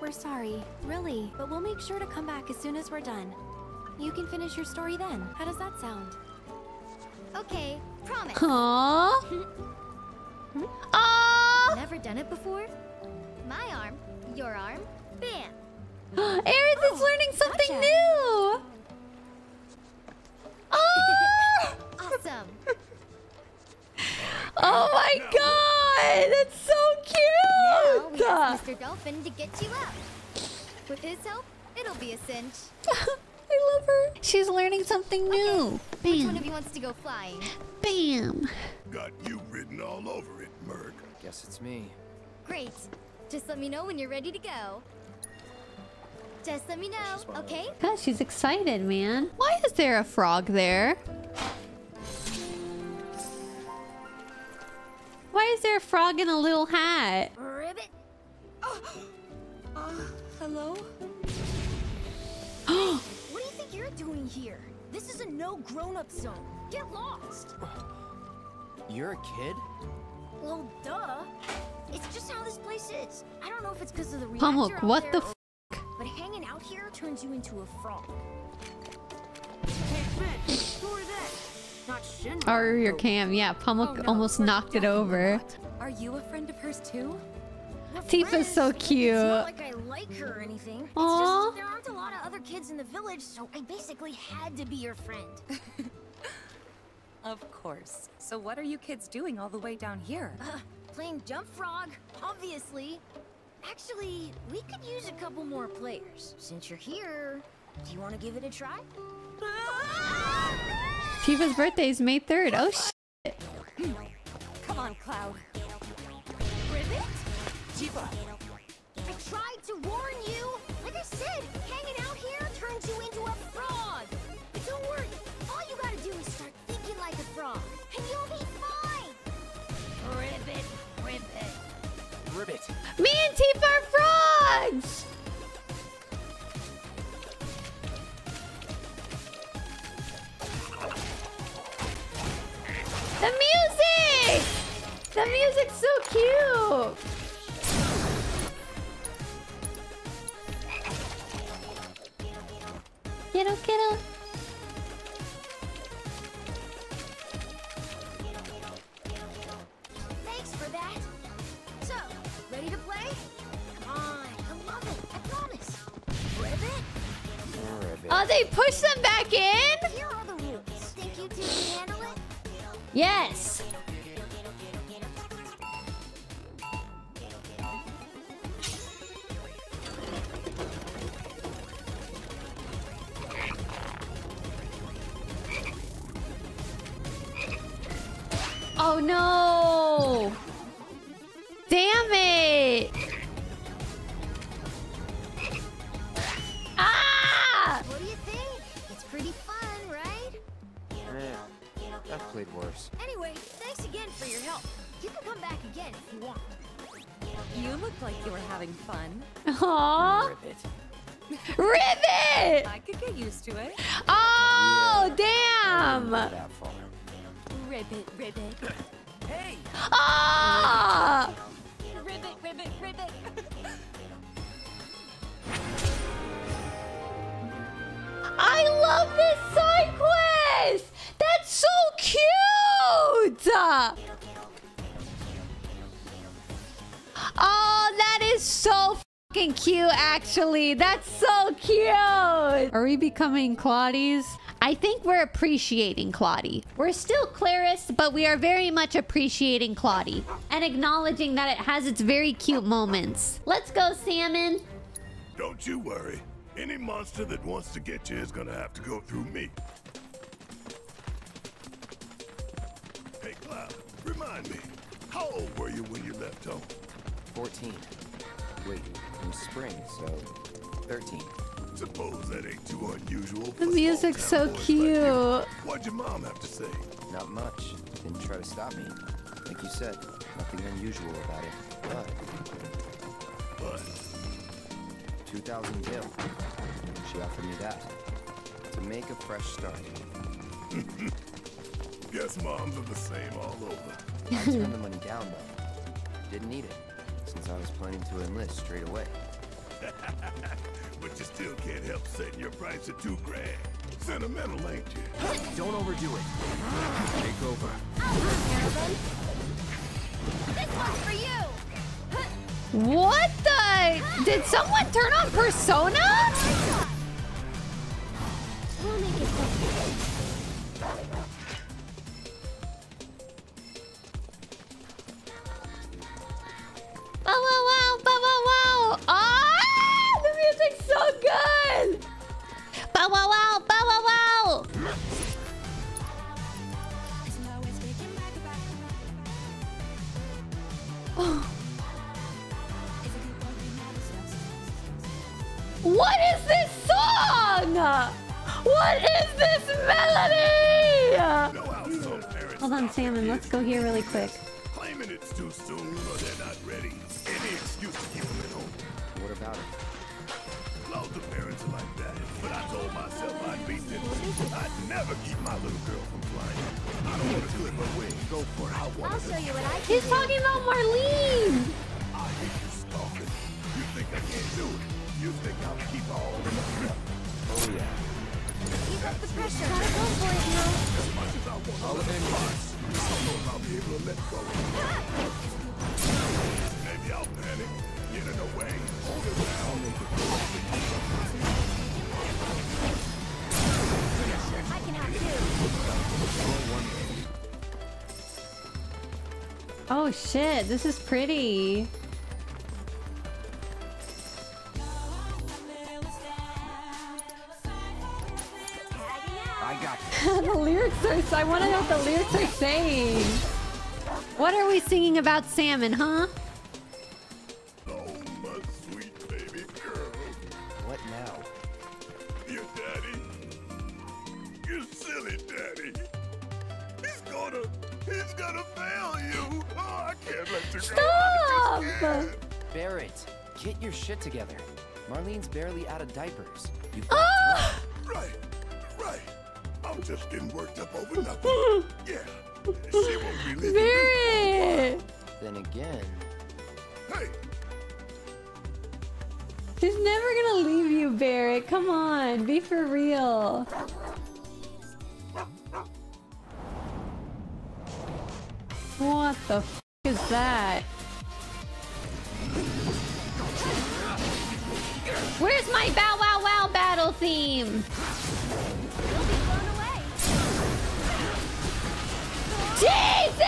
We're sorry, really, but we'll make sure to come back as soon as we're done. You can finish your story then. How does that sound? Okay, promise. Aww. Hmm? Aww. Never done it before? My arm, your arm, bam! Aerith is learning something new. Oh! Awesome! Oh my god! That's so Now we cute! ask Mr. Dolphin to get you up. With his help, it'll be a cinch. I love her. She's learning something new. Which one Bam. of you wants to go flying? Bam. Got you written all over it, Merc. Guess it's me. Great. Just let me know when you're ready to go. Just let me know, okay? God, she's excited, man. Why is there a frog there? Why is there a frog in a little hat? Ribbit. Uh, hello? What do you think you're doing here? This is a no grown-up zone. Get lost. You're a kid? Well, duh. It's just how this place is. I don't know if it's because of the reactor Pamuk, out what there the or- But hanging out here turns you into a frog. Or your cam. Yeah, Pamuk Oh, no, almost we're knocked it over. not. Are you a friend of hers too? We're Tifa's so cute. It's not like I like her or anything. It's Aw. just there aren't a lot of other kids in the village, so I basically had to be your friend. Of course. So what are you kids doing all the way down here? Uh, playing jump frog, obviously. Actually, we could use a couple more players. Since you're here, do you want to give it a try? Tifa's birthday is May 3rd. Oh, shit. Come on, Cloud. Ribbit? Tifa. I tried to warn you. Like I said, hanging out here turns you into a frog. But don't worry. All you gotta do is start thinking like a frog, and you'll be fine. Ribbit, Ribbit. Ribbit. Me and Tifa are frogs! The music! The music's so cute! Kiddo, kiddo. Thanks for that. So, ready to play? Come on, I love it. I promise. Ribbit? Oh, they push them back in? Here are the rules. Think you two can handle it? Yes. Oh no! Damn it! I've played worse. Anyway, thanks again for your help. You can come back again if you want. You looked like you were having fun. Aww. Ribbit. Ribbit! I could get used to it. Oh, damn! That far. Ribbit, ribbit. Hey! Ah! Ribbit, ribbit, ribbit. I love this side quest! So cute! Oh, that is so fucking cute, actually. That's so cute. Are we becoming Clotis? I think we're appreciating Cloti. We're still Cleriths, but we are very much appreciating Cloti and acknowledging that it has its very cute moments. Let's go, Salmon. Don't you worry. Any monster that wants to get you is gonna have to go through me. Remind me, how old were you when you left home? 14. Wait, it was spring, so 13. Suppose that ain't too unusual. The music's so cute. What'd your mom have to say? Not much. Didn't try to stop me. Like you said, nothing unusual about it. But But 2,000 gil. She offered me that. To make a fresh start. guess moms are the same all over. I turned the money down though. Didn't need it, since I was planning to enlist straight away. but you still can't help setting your price at two grand. Sentimental, ain't you? Don't overdo it. Take over. This one's for you! What the? Did someone turn on Persona? We'll make it quick. Wow, wow, wow, wow, wow, wow. Ah, the music's so good. Bow, wow, wow, bow, wow, wow. What is this song? What is this melody? Hold on, Salmon. Let's go here really quick. Claiming it's too soon or they're not ready. Any excuse to keep them at home. What about it? Loads of parents are like that. But I told myself I'd beat them. I'd never keep my little girl from flying. I don't want to clip her wings. Go for it. I want I'll show you what I can He's do. talking about Marlene. I hate you stalking. You think I can't do it? You think I'll keep all of them? Oh yeah. Keep up the pressure. Gotta go for it now. As much as I want to let it I don't know if I'll be able to let go. Oh shit, this is pretty. I got the lyrics are. I want to know what the lyrics are saying. What are we singing about salmon, huh? Gonna fail you. Oh, I can't let you go. Stop! Barret, get your shit together. Marlene's barely out of diapers. You've Ah! got time. Right, right. I'm just getting worked up over nothing. yeah, she won't be leaving me Barret! Then again, Hey! She's never gonna leave you, Barret. Come on, be for real. What the f is that? Where's my Bow Wow Wow battle theme? Jesus!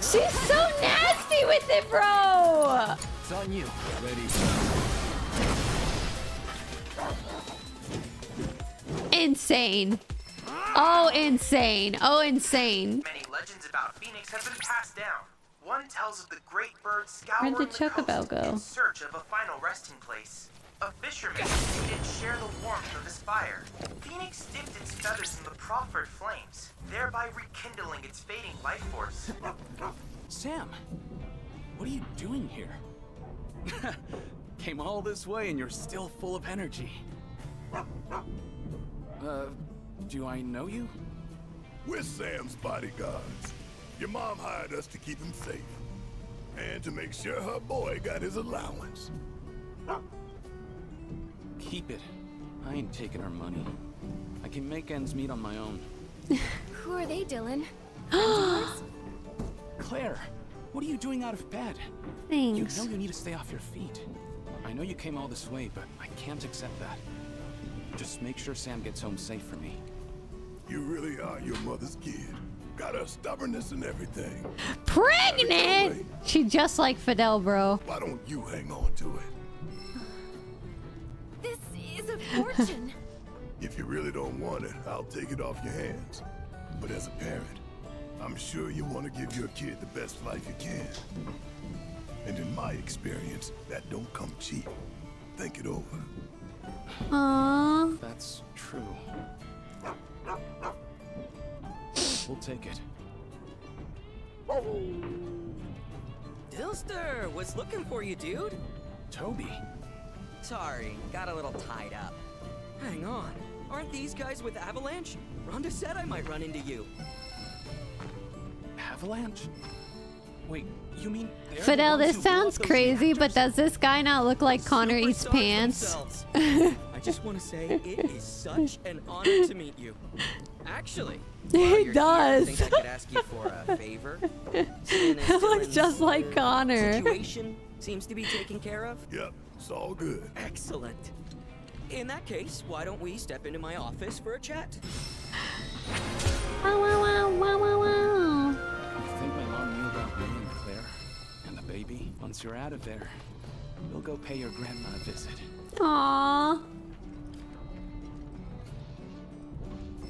She's so nasty with it, bro! it's on you. Ready. Insane. Oh, insane. Oh, insane. Many legends about Phoenix have been passed down. One tells of the great bird Where'd scouring the the coast go? in search of a final resting place. A fisherman who didn't share the warmth of his fire. Phoenix dipped its feathers in the proffered flames, thereby rekindling its fading life force. Sam, what are you doing here? Came all this way and you're still full of energy. Uh, do I know you? We're Sam's bodyguards. Your mom hired us to keep him safe. And to make sure her boy got his allowance. Keep it. I ain't taking her money. I can make ends meet on my own. Who are they, Dylan? Claire, what are you doing out of bed? Thanks. You know you need to stay off your feet. I know you came all this way, but I can't accept that. Just make sure Sam gets home safe for me. You really are your mother's kid. Got her stubbornness and everything. Pregnant? She just like Fidel, bro. Why don't you hang on to it? This is a fortune. If you really don't want it, I'll take it off your hands. But as a parent, I'm sure you want to give your kid the best life you can. And in my experience, that don't come cheap. Think it over. Aww. That's true. We'll take it. Dilster was looking for you, dude. Toby. Sorry, got a little tied up. Hang on. Aren't these guys with Avalanche? Rhonda said I might run into you. Avalanche? Wait, you mean Fidel, this who blew up sounds those crazy, but does this guy not look like Connor eats Superstars pants? themselves. I just want to say it is such an honor to meet you. Actually, while He you're here, does. I think I could ask you for a favor. It looks just like uh, Connor. Situation seems to be taken care of. Yep, it's all good. Excellent. In that case, why don't we step into my office for a chat? Wow, wow, wow, wow, wow, wow. I think my mom knew about me and Claire and the baby. Once you're out of there, we'll go pay your grandma a visit. Aww.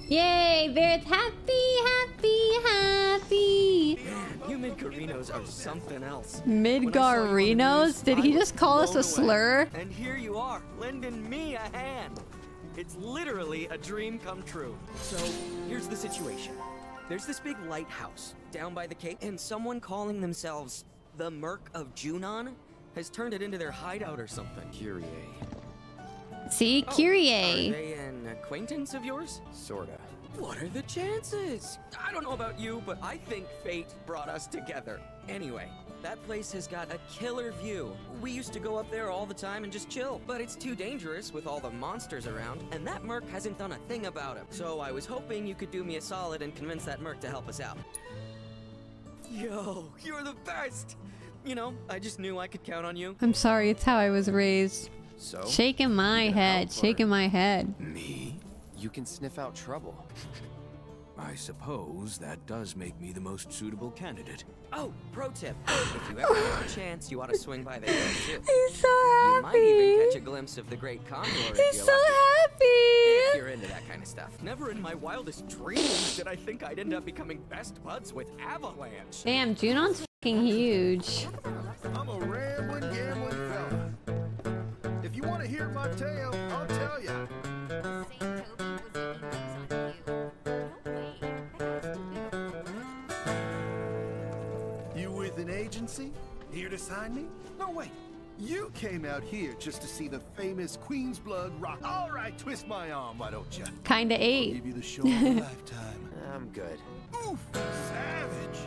Yay, Barret's happy, happy, happy. You Midgarinos are something else. Midgarinos? Did he just call us a slur? And here you are, lending me a hand. It's literally a dream come true. So, here's the situation. There's this big lighthouse down by the cape, and someone calling themselves the Merc of Junon has turned it into their hideout or something. Kyrie. See, Oh, Are Kyrie. they an acquaintance of yours? Sorta. What are the chances? I don't know about you, but I think fate brought us together. Anyway, that place has got a killer view. We used to go up there all the time and just chill, but it's too dangerous with all the monsters around, and that merc hasn't done a thing about it. So I was hoping you could do me a solid and convince that merc to help us out. Yo, you're the best! You know, I just knew I could count on you. I'm sorry, it's how I was raised. So? Shaking my head, shaking my head. Me? You can sniff out trouble. I suppose that does make me the most suitable candidate. Oh, pro tip. If you ever have a chance, you ought to swing by there too. He's so happy. You might even catch a glimpse of the great condor He's so lucky. happy. If you're into that kind of stuff. Never in my wildest dreams did I think I'd end up becoming best buds with Avalanche. Damn, Junon's fucking huge. I'm a rambling, gambling fella. If you want to hear my tale, I'll tell ya. You with an agency? Here to sign me? No, wait. You came out here just to see the famous Queen's Blood rock. All right, twist my arm, why don't you? Kinda I'll ate. give you the show of a lifetime. I'm good. Oof, savage.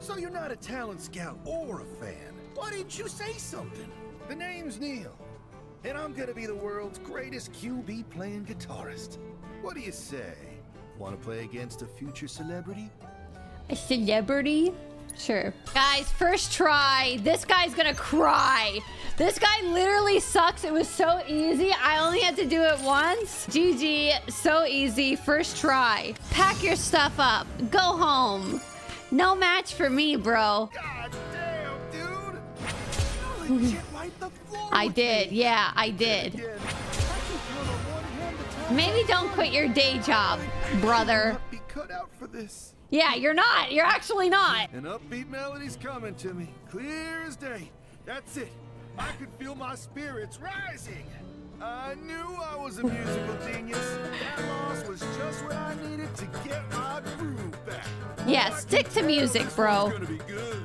So you're not a talent scout or a fan. Why didn't you say something? The name's Neil, and I'm gonna be the world's greatest QB playing guitarist. What do you say? Want to play against a future celebrity? A celebrity? Sure. Guys, first try. This guy's gonna cry. This guy literally sucks. It was so easy. I only had to do it once. GG. So easy. First try. Pack your stuff up. Go home. No match for me, bro. God damn, dude! Wiped the floor I did. me. Yeah, I did. Again, I can count on one hand the time Maybe don't quit your day job, brother. be cut out for this. Yeah, you're not. You're actually not. An upbeat melody's coming to me, clear as day. That's it. I could feel my spirits rising. I knew I was a musical genius. That loss was just what I needed to get my groove back. Yeah, stick to music, bro. It's gonna be good.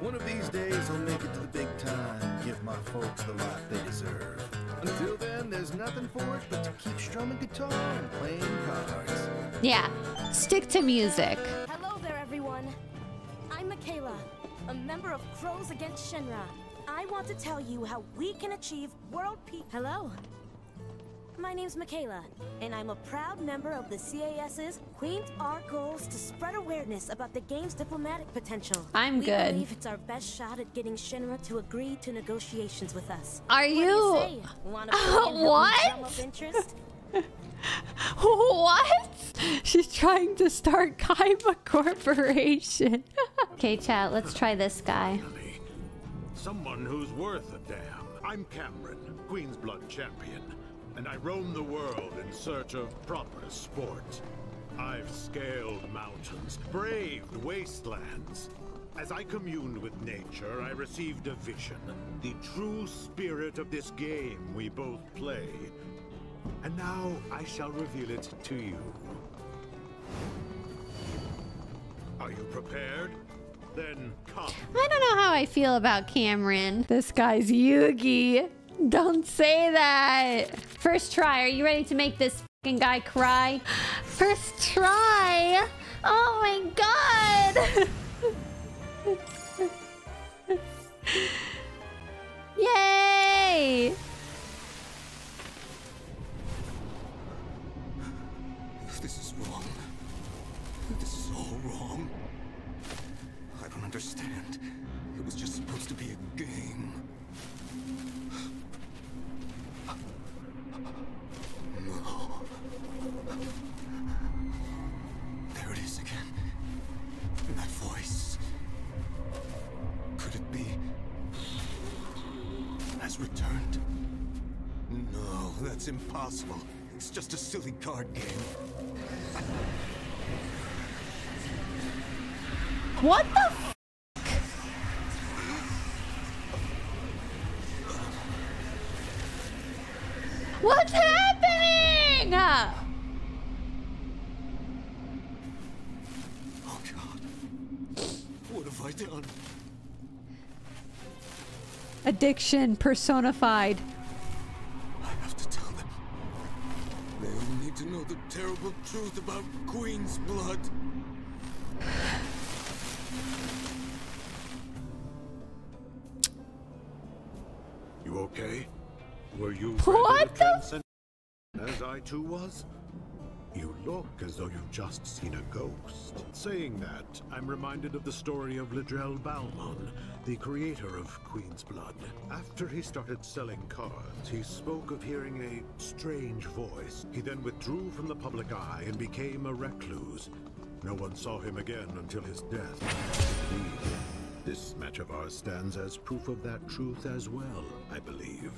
One of these days I'll make it folks the life they deserve. Until then, there's nothing for it but to keep strumming guitar and playing cards. Yeah, stick to music. Hello there, everyone. I'm Michaela, a member of Crows Against Shinra. I want to tell you how we can achieve world peace. Hello. My name's Michaela, and I'm a proud member of the CAS's Queen's Our goals to spread awareness about the game's diplomatic potential. I'm we good. believe it's our best shot at getting Shinra to agree to negotiations with us. Are What do you- say? Wanna play and help me What? drum interest? what? She's trying to start Kaiba Corporation. okay, chat, let's try this guy. Someone who's worth a damn. I'm Cameron, Queen's Blood champion, and I roam the world in search of proper sport. I've scaled mountains, braved wastelands. As I communed with nature, I received a vision. The true spirit of this game we both play. And now I shall reveal it to you. Are you prepared? Then come. I don't know how I feel about Cameron. This guy's Yugi. Don't say that. First try. Are you ready to make this fucking guy cry? First try. Oh my god. Yay! Addiction personified. As though you've just seen a ghost. Saying that, I'm reminded of the story of Ladrell Balmon, the creator of Queen's Blood. After he started selling cards, he spoke of hearing a strange voice. He then withdrew from the public eye and became a recluse. No one saw him again until his death. Indeed, this match of ours stands as proof of that truth as well, I believe.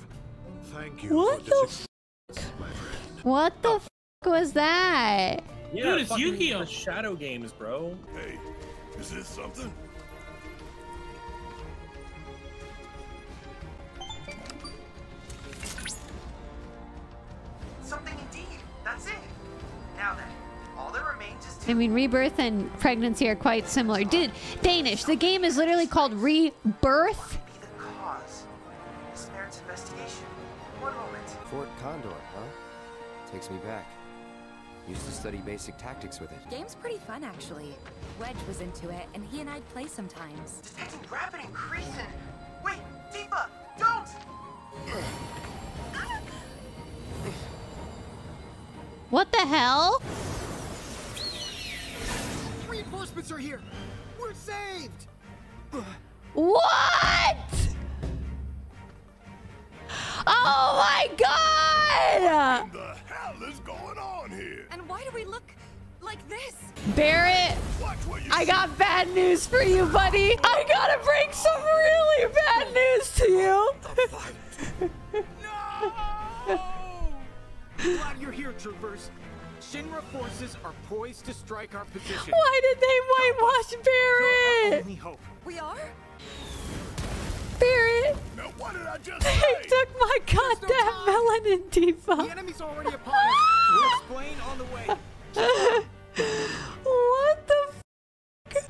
Thank you What for the this experience, my friend. What the f- was that? Yeah, Dude, it's Yu-Gi-Oh! Shadow games, bro. Hey, is this something? Something indeed. That's it. Now then, all that remains is I mean, rebirth and pregnancy are quite similar. Dude, Danish, the game is literally called Rebirth. Fort Condor, huh? Takes me back. Used to study basic tactics with it. Game's pretty fun, actually. Wedge was into it, and he and I'd play sometimes. Detecting rapid increase in... Wait, Tifa, don't! What the hell? Reinforcements are here! We're saved! What? Oh my god! What the hell is going on here? And why do we look like this? Barret, I got bad news for you, buddy. I gotta bring some really bad news to you. Glad you're here, troopers. Shinra forces are poised to strike our position. Why did they whitewash Barret? Only hope. We are? Barret, Now what did I just they took my goddamn melanin The Tifa. enemy's already upon us. We'll explain on the way. what the f-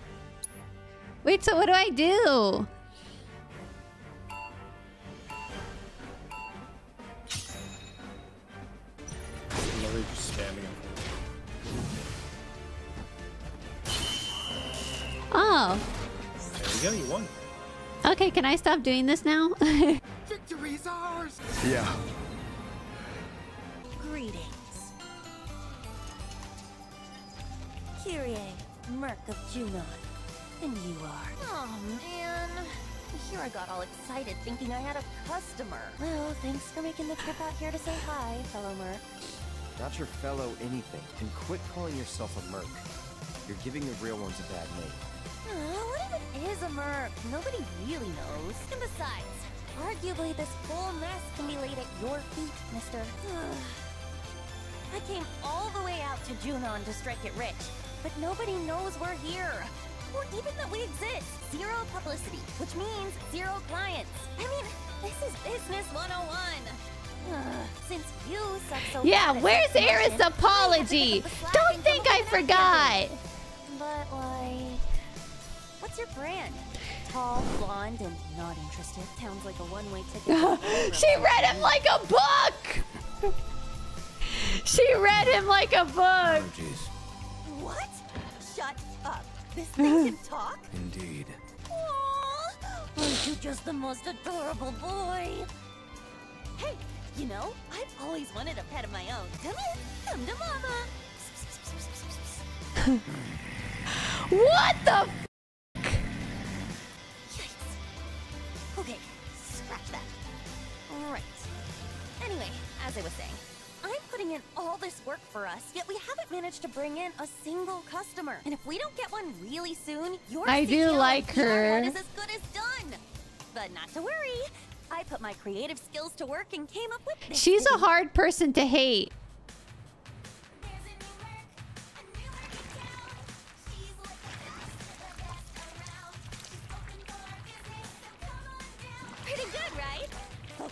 Wait, so what do I do? Literally just spamming him. Oh. There you go, you won. Okay, can I stop doing this now? Victory is ours! Yeah. Greetings. Kyrie, Merc of Junon. And you are. Oh, man. Here I got all excited thinking I had a customer. Well, thanks for making the trip out here to say hi, fellow Merc. Not your fellow anything. And quit calling yourself a merc. You're giving the real ones a bad name. What if it is a Merc? Nobody really knows. And besides, arguably this whole mess can be laid at your feet, mister. I came all the way out to Junon to strike it rich, but nobody knows we're here. Or even that we exist. Zero publicity, which means zero clients. I mean, this is business 101. Ugh, Since you suck so yeah, where's Aerith's apology? Don't think I forgot. But like, what's your brand? Tall, blonde, and not interested. Sounds like a one-way ticket. she read him like a book. she read him like a book. Oh, jeez. What? Shut up. This thing can talk? Indeed. Aw, aren't you just the most adorable boy? Hey, you know, I've always wanted a pet of my own. Come here, come to mama. What the? Okay, scratch that. Right. Anyway, as I was saying, I'm putting in all this work for us, yet we haven't managed to bring in a single customer. And if we don't get one really soon, your I do like her. is as good as done. But not to worry. I put my creative skills to work and came up with this. She's a hard person to hate.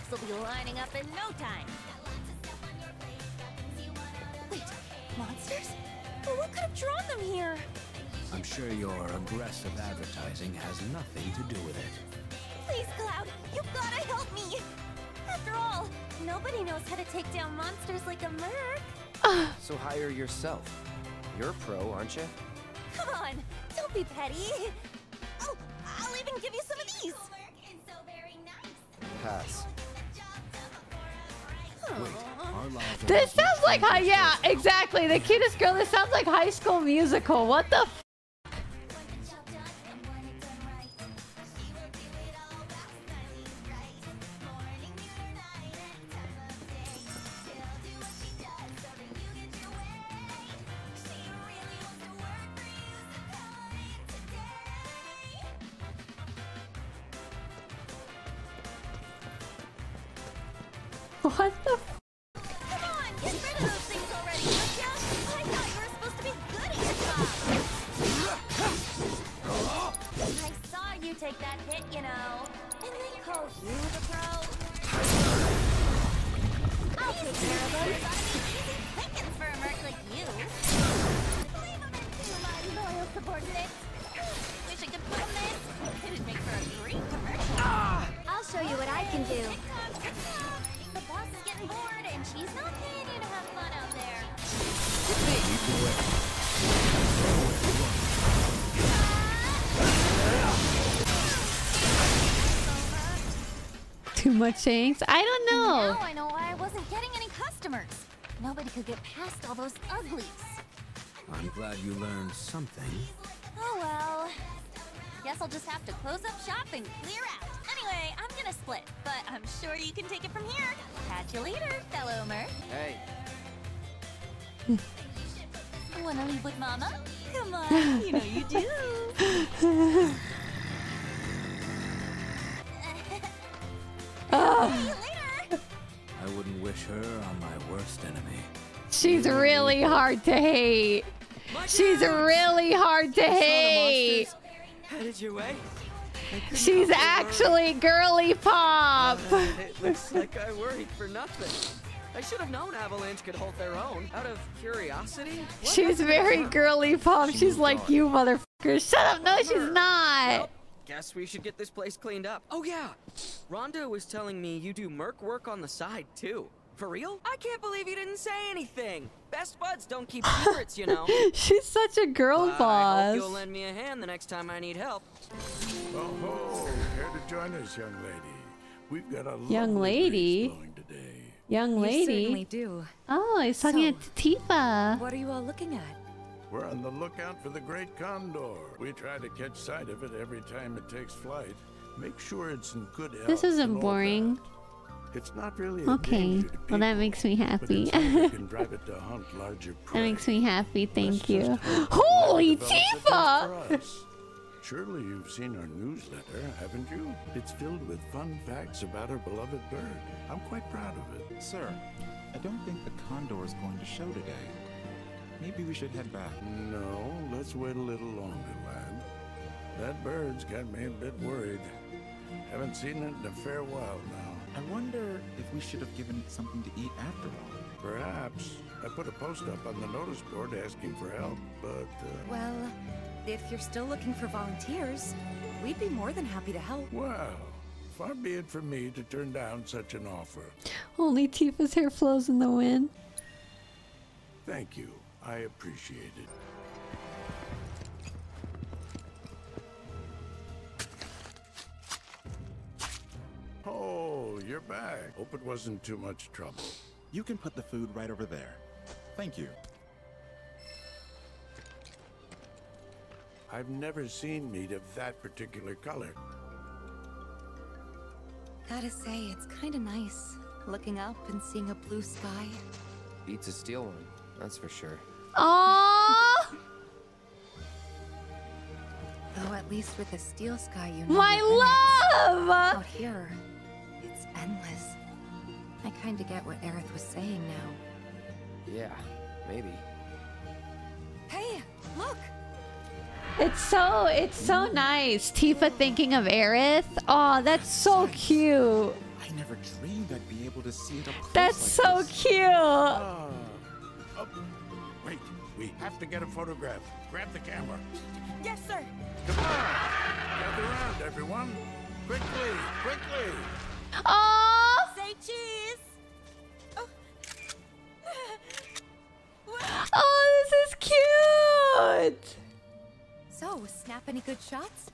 Folks will be lining up in no time. Wait, monsters? Well, what could have drawn them here? I'm sure your aggressive advertising has nothing to do with it. Please, Cloud, you've gotta help me! After all, nobody knows how to take down monsters like a merc. So hire yourself. You're a pro, aren't you? Come on, don't be petty. Oh, I'll even give you some of these. Pass. This sounds like high. Yeah, exactly. The cutest girl. This sounds like High School Musical. What the? Much thanks. I don't know. Now I know why I wasn't getting any customers. Nobody could get past all those uglies. I'm glad you learned something. Oh well. Guess I'll just have to close up shop and clear out. Anyway, I'm gonna split, but I'm sure you can take it from here. Catch you later, fellow Merc. Hey, Wanna leave with Mama? Come on, you know you do. She's really hard to hate. She's really hard to hate. Headed your way? She's actually girly pop. Uh, it looks like I worried for nothing. I should have known Avalanche could hold their own. Out of curiosity? She's very girly pop. She's like you motherfucker. Shut up. No, she's not. Guess we should get this place cleaned up. Oh yeah, Rhonda was telling me you do merc work on the side too. For real? I can't believe you didn't say anything. Best buds don't keep secrets, you know. She's such a girl boss. I hope you'll lend me a hand the next time I need help. Oh, ho, care to join us, young lady? We've got a Young lovely lady. breeze blowing today. Young You lady. certainly do. Oh, he's talking So, to Tifa. What are you all looking at? We're on the lookout for the great condor. We try to catch sight of it every time it takes flight. Make sure it's in good health. This isn't boring. that. It's not really Okay. danger Well, that makes me happy. it's how you can drive it to hunt larger that makes me happy. Thank you. Holy it develops Tifa! Surely you've seen our newsletter, haven't you? It's filled with fun facts about our beloved bird. I'm quite proud of it. Sir, I don't think the condor is going to show today. Maybe we should head back. No, let's wait a little longer, lad. That bird's got me a bit worried. Haven't seen it in a fair while now. I wonder if we should have given it something to eat after all. Perhaps. I put a post up on the notice board asking for help, but uh, Well, if you're still looking for volunteers, we'd be more than happy to help. well, far be it from me to turn down such an offer. Only Tifa's hair flows in the wind. Thank you. I appreciate it. Oh, you're back. Hope it wasn't too much trouble. You can put the food right over there. Thank you. I've never seen meat of that particular color. Gotta say, it's kinda nice. Looking up and seeing a blue sky. beats a steel one, that's for sure. Aww! Though at least with a steel sky, you know My love! Out here, it's endless. I kinda get what Aerith was saying now. Yeah, maybe. Hey, look! It's so it's so nice. Tifa thinking of Aerith. Oh, that's so cute. I never dreamed I'd be able to see it up close That's like so this. cute. Oh, wait, we have to get a photograph. Grab the camera. Yes, sir. Come on! Gather around, everyone. Quickly, quickly! Oh, Say cheese. oh, this is cute. So, snap any good shots?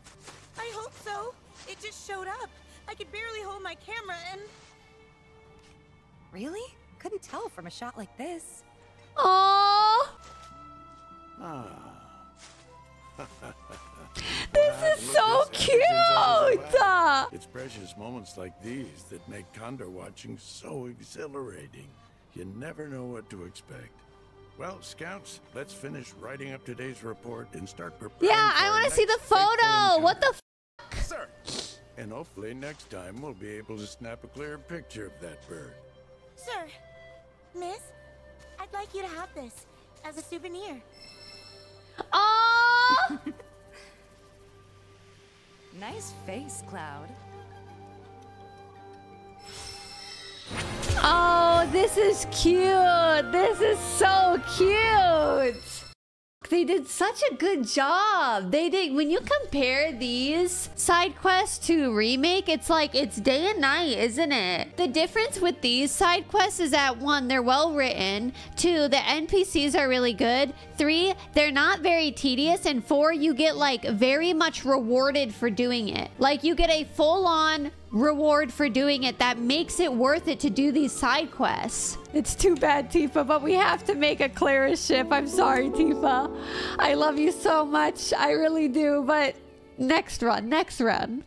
I hope so. It just showed up. I could barely hold my camera and Really? Couldn't tell from a shot like this. Oh, Ah. this is so cute. It's precious moments like these that make condor watching so exhilarating. You never know what to expect. Well, Scouts, let's finish writing up today's report and start preparing. Yeah, I for our want to see the photo. What the? F- Sir. And hopefully next time we'll be able to snap a clear picture of that bird. Sir, Miss, I'd like you to have this as a souvenir. Oh, Nice face, Cloud. oh, this is cute. This is so cute. They did such a good job. They did when you compare these side quests to remake, it's like it's day and night, isn't it? The difference with these side quests is that one, they're well written, two, the NPCs are really good, three, they're not very tedious, and four, you get like very much rewarded for doing it. Like you get a full-on reward for doing it that makes it worth it to do these side quests. It's too bad, Tifa, but we have to make a Clerith ship. I'm sorry, Tifa. I love you so much. I really do, but next run, next run.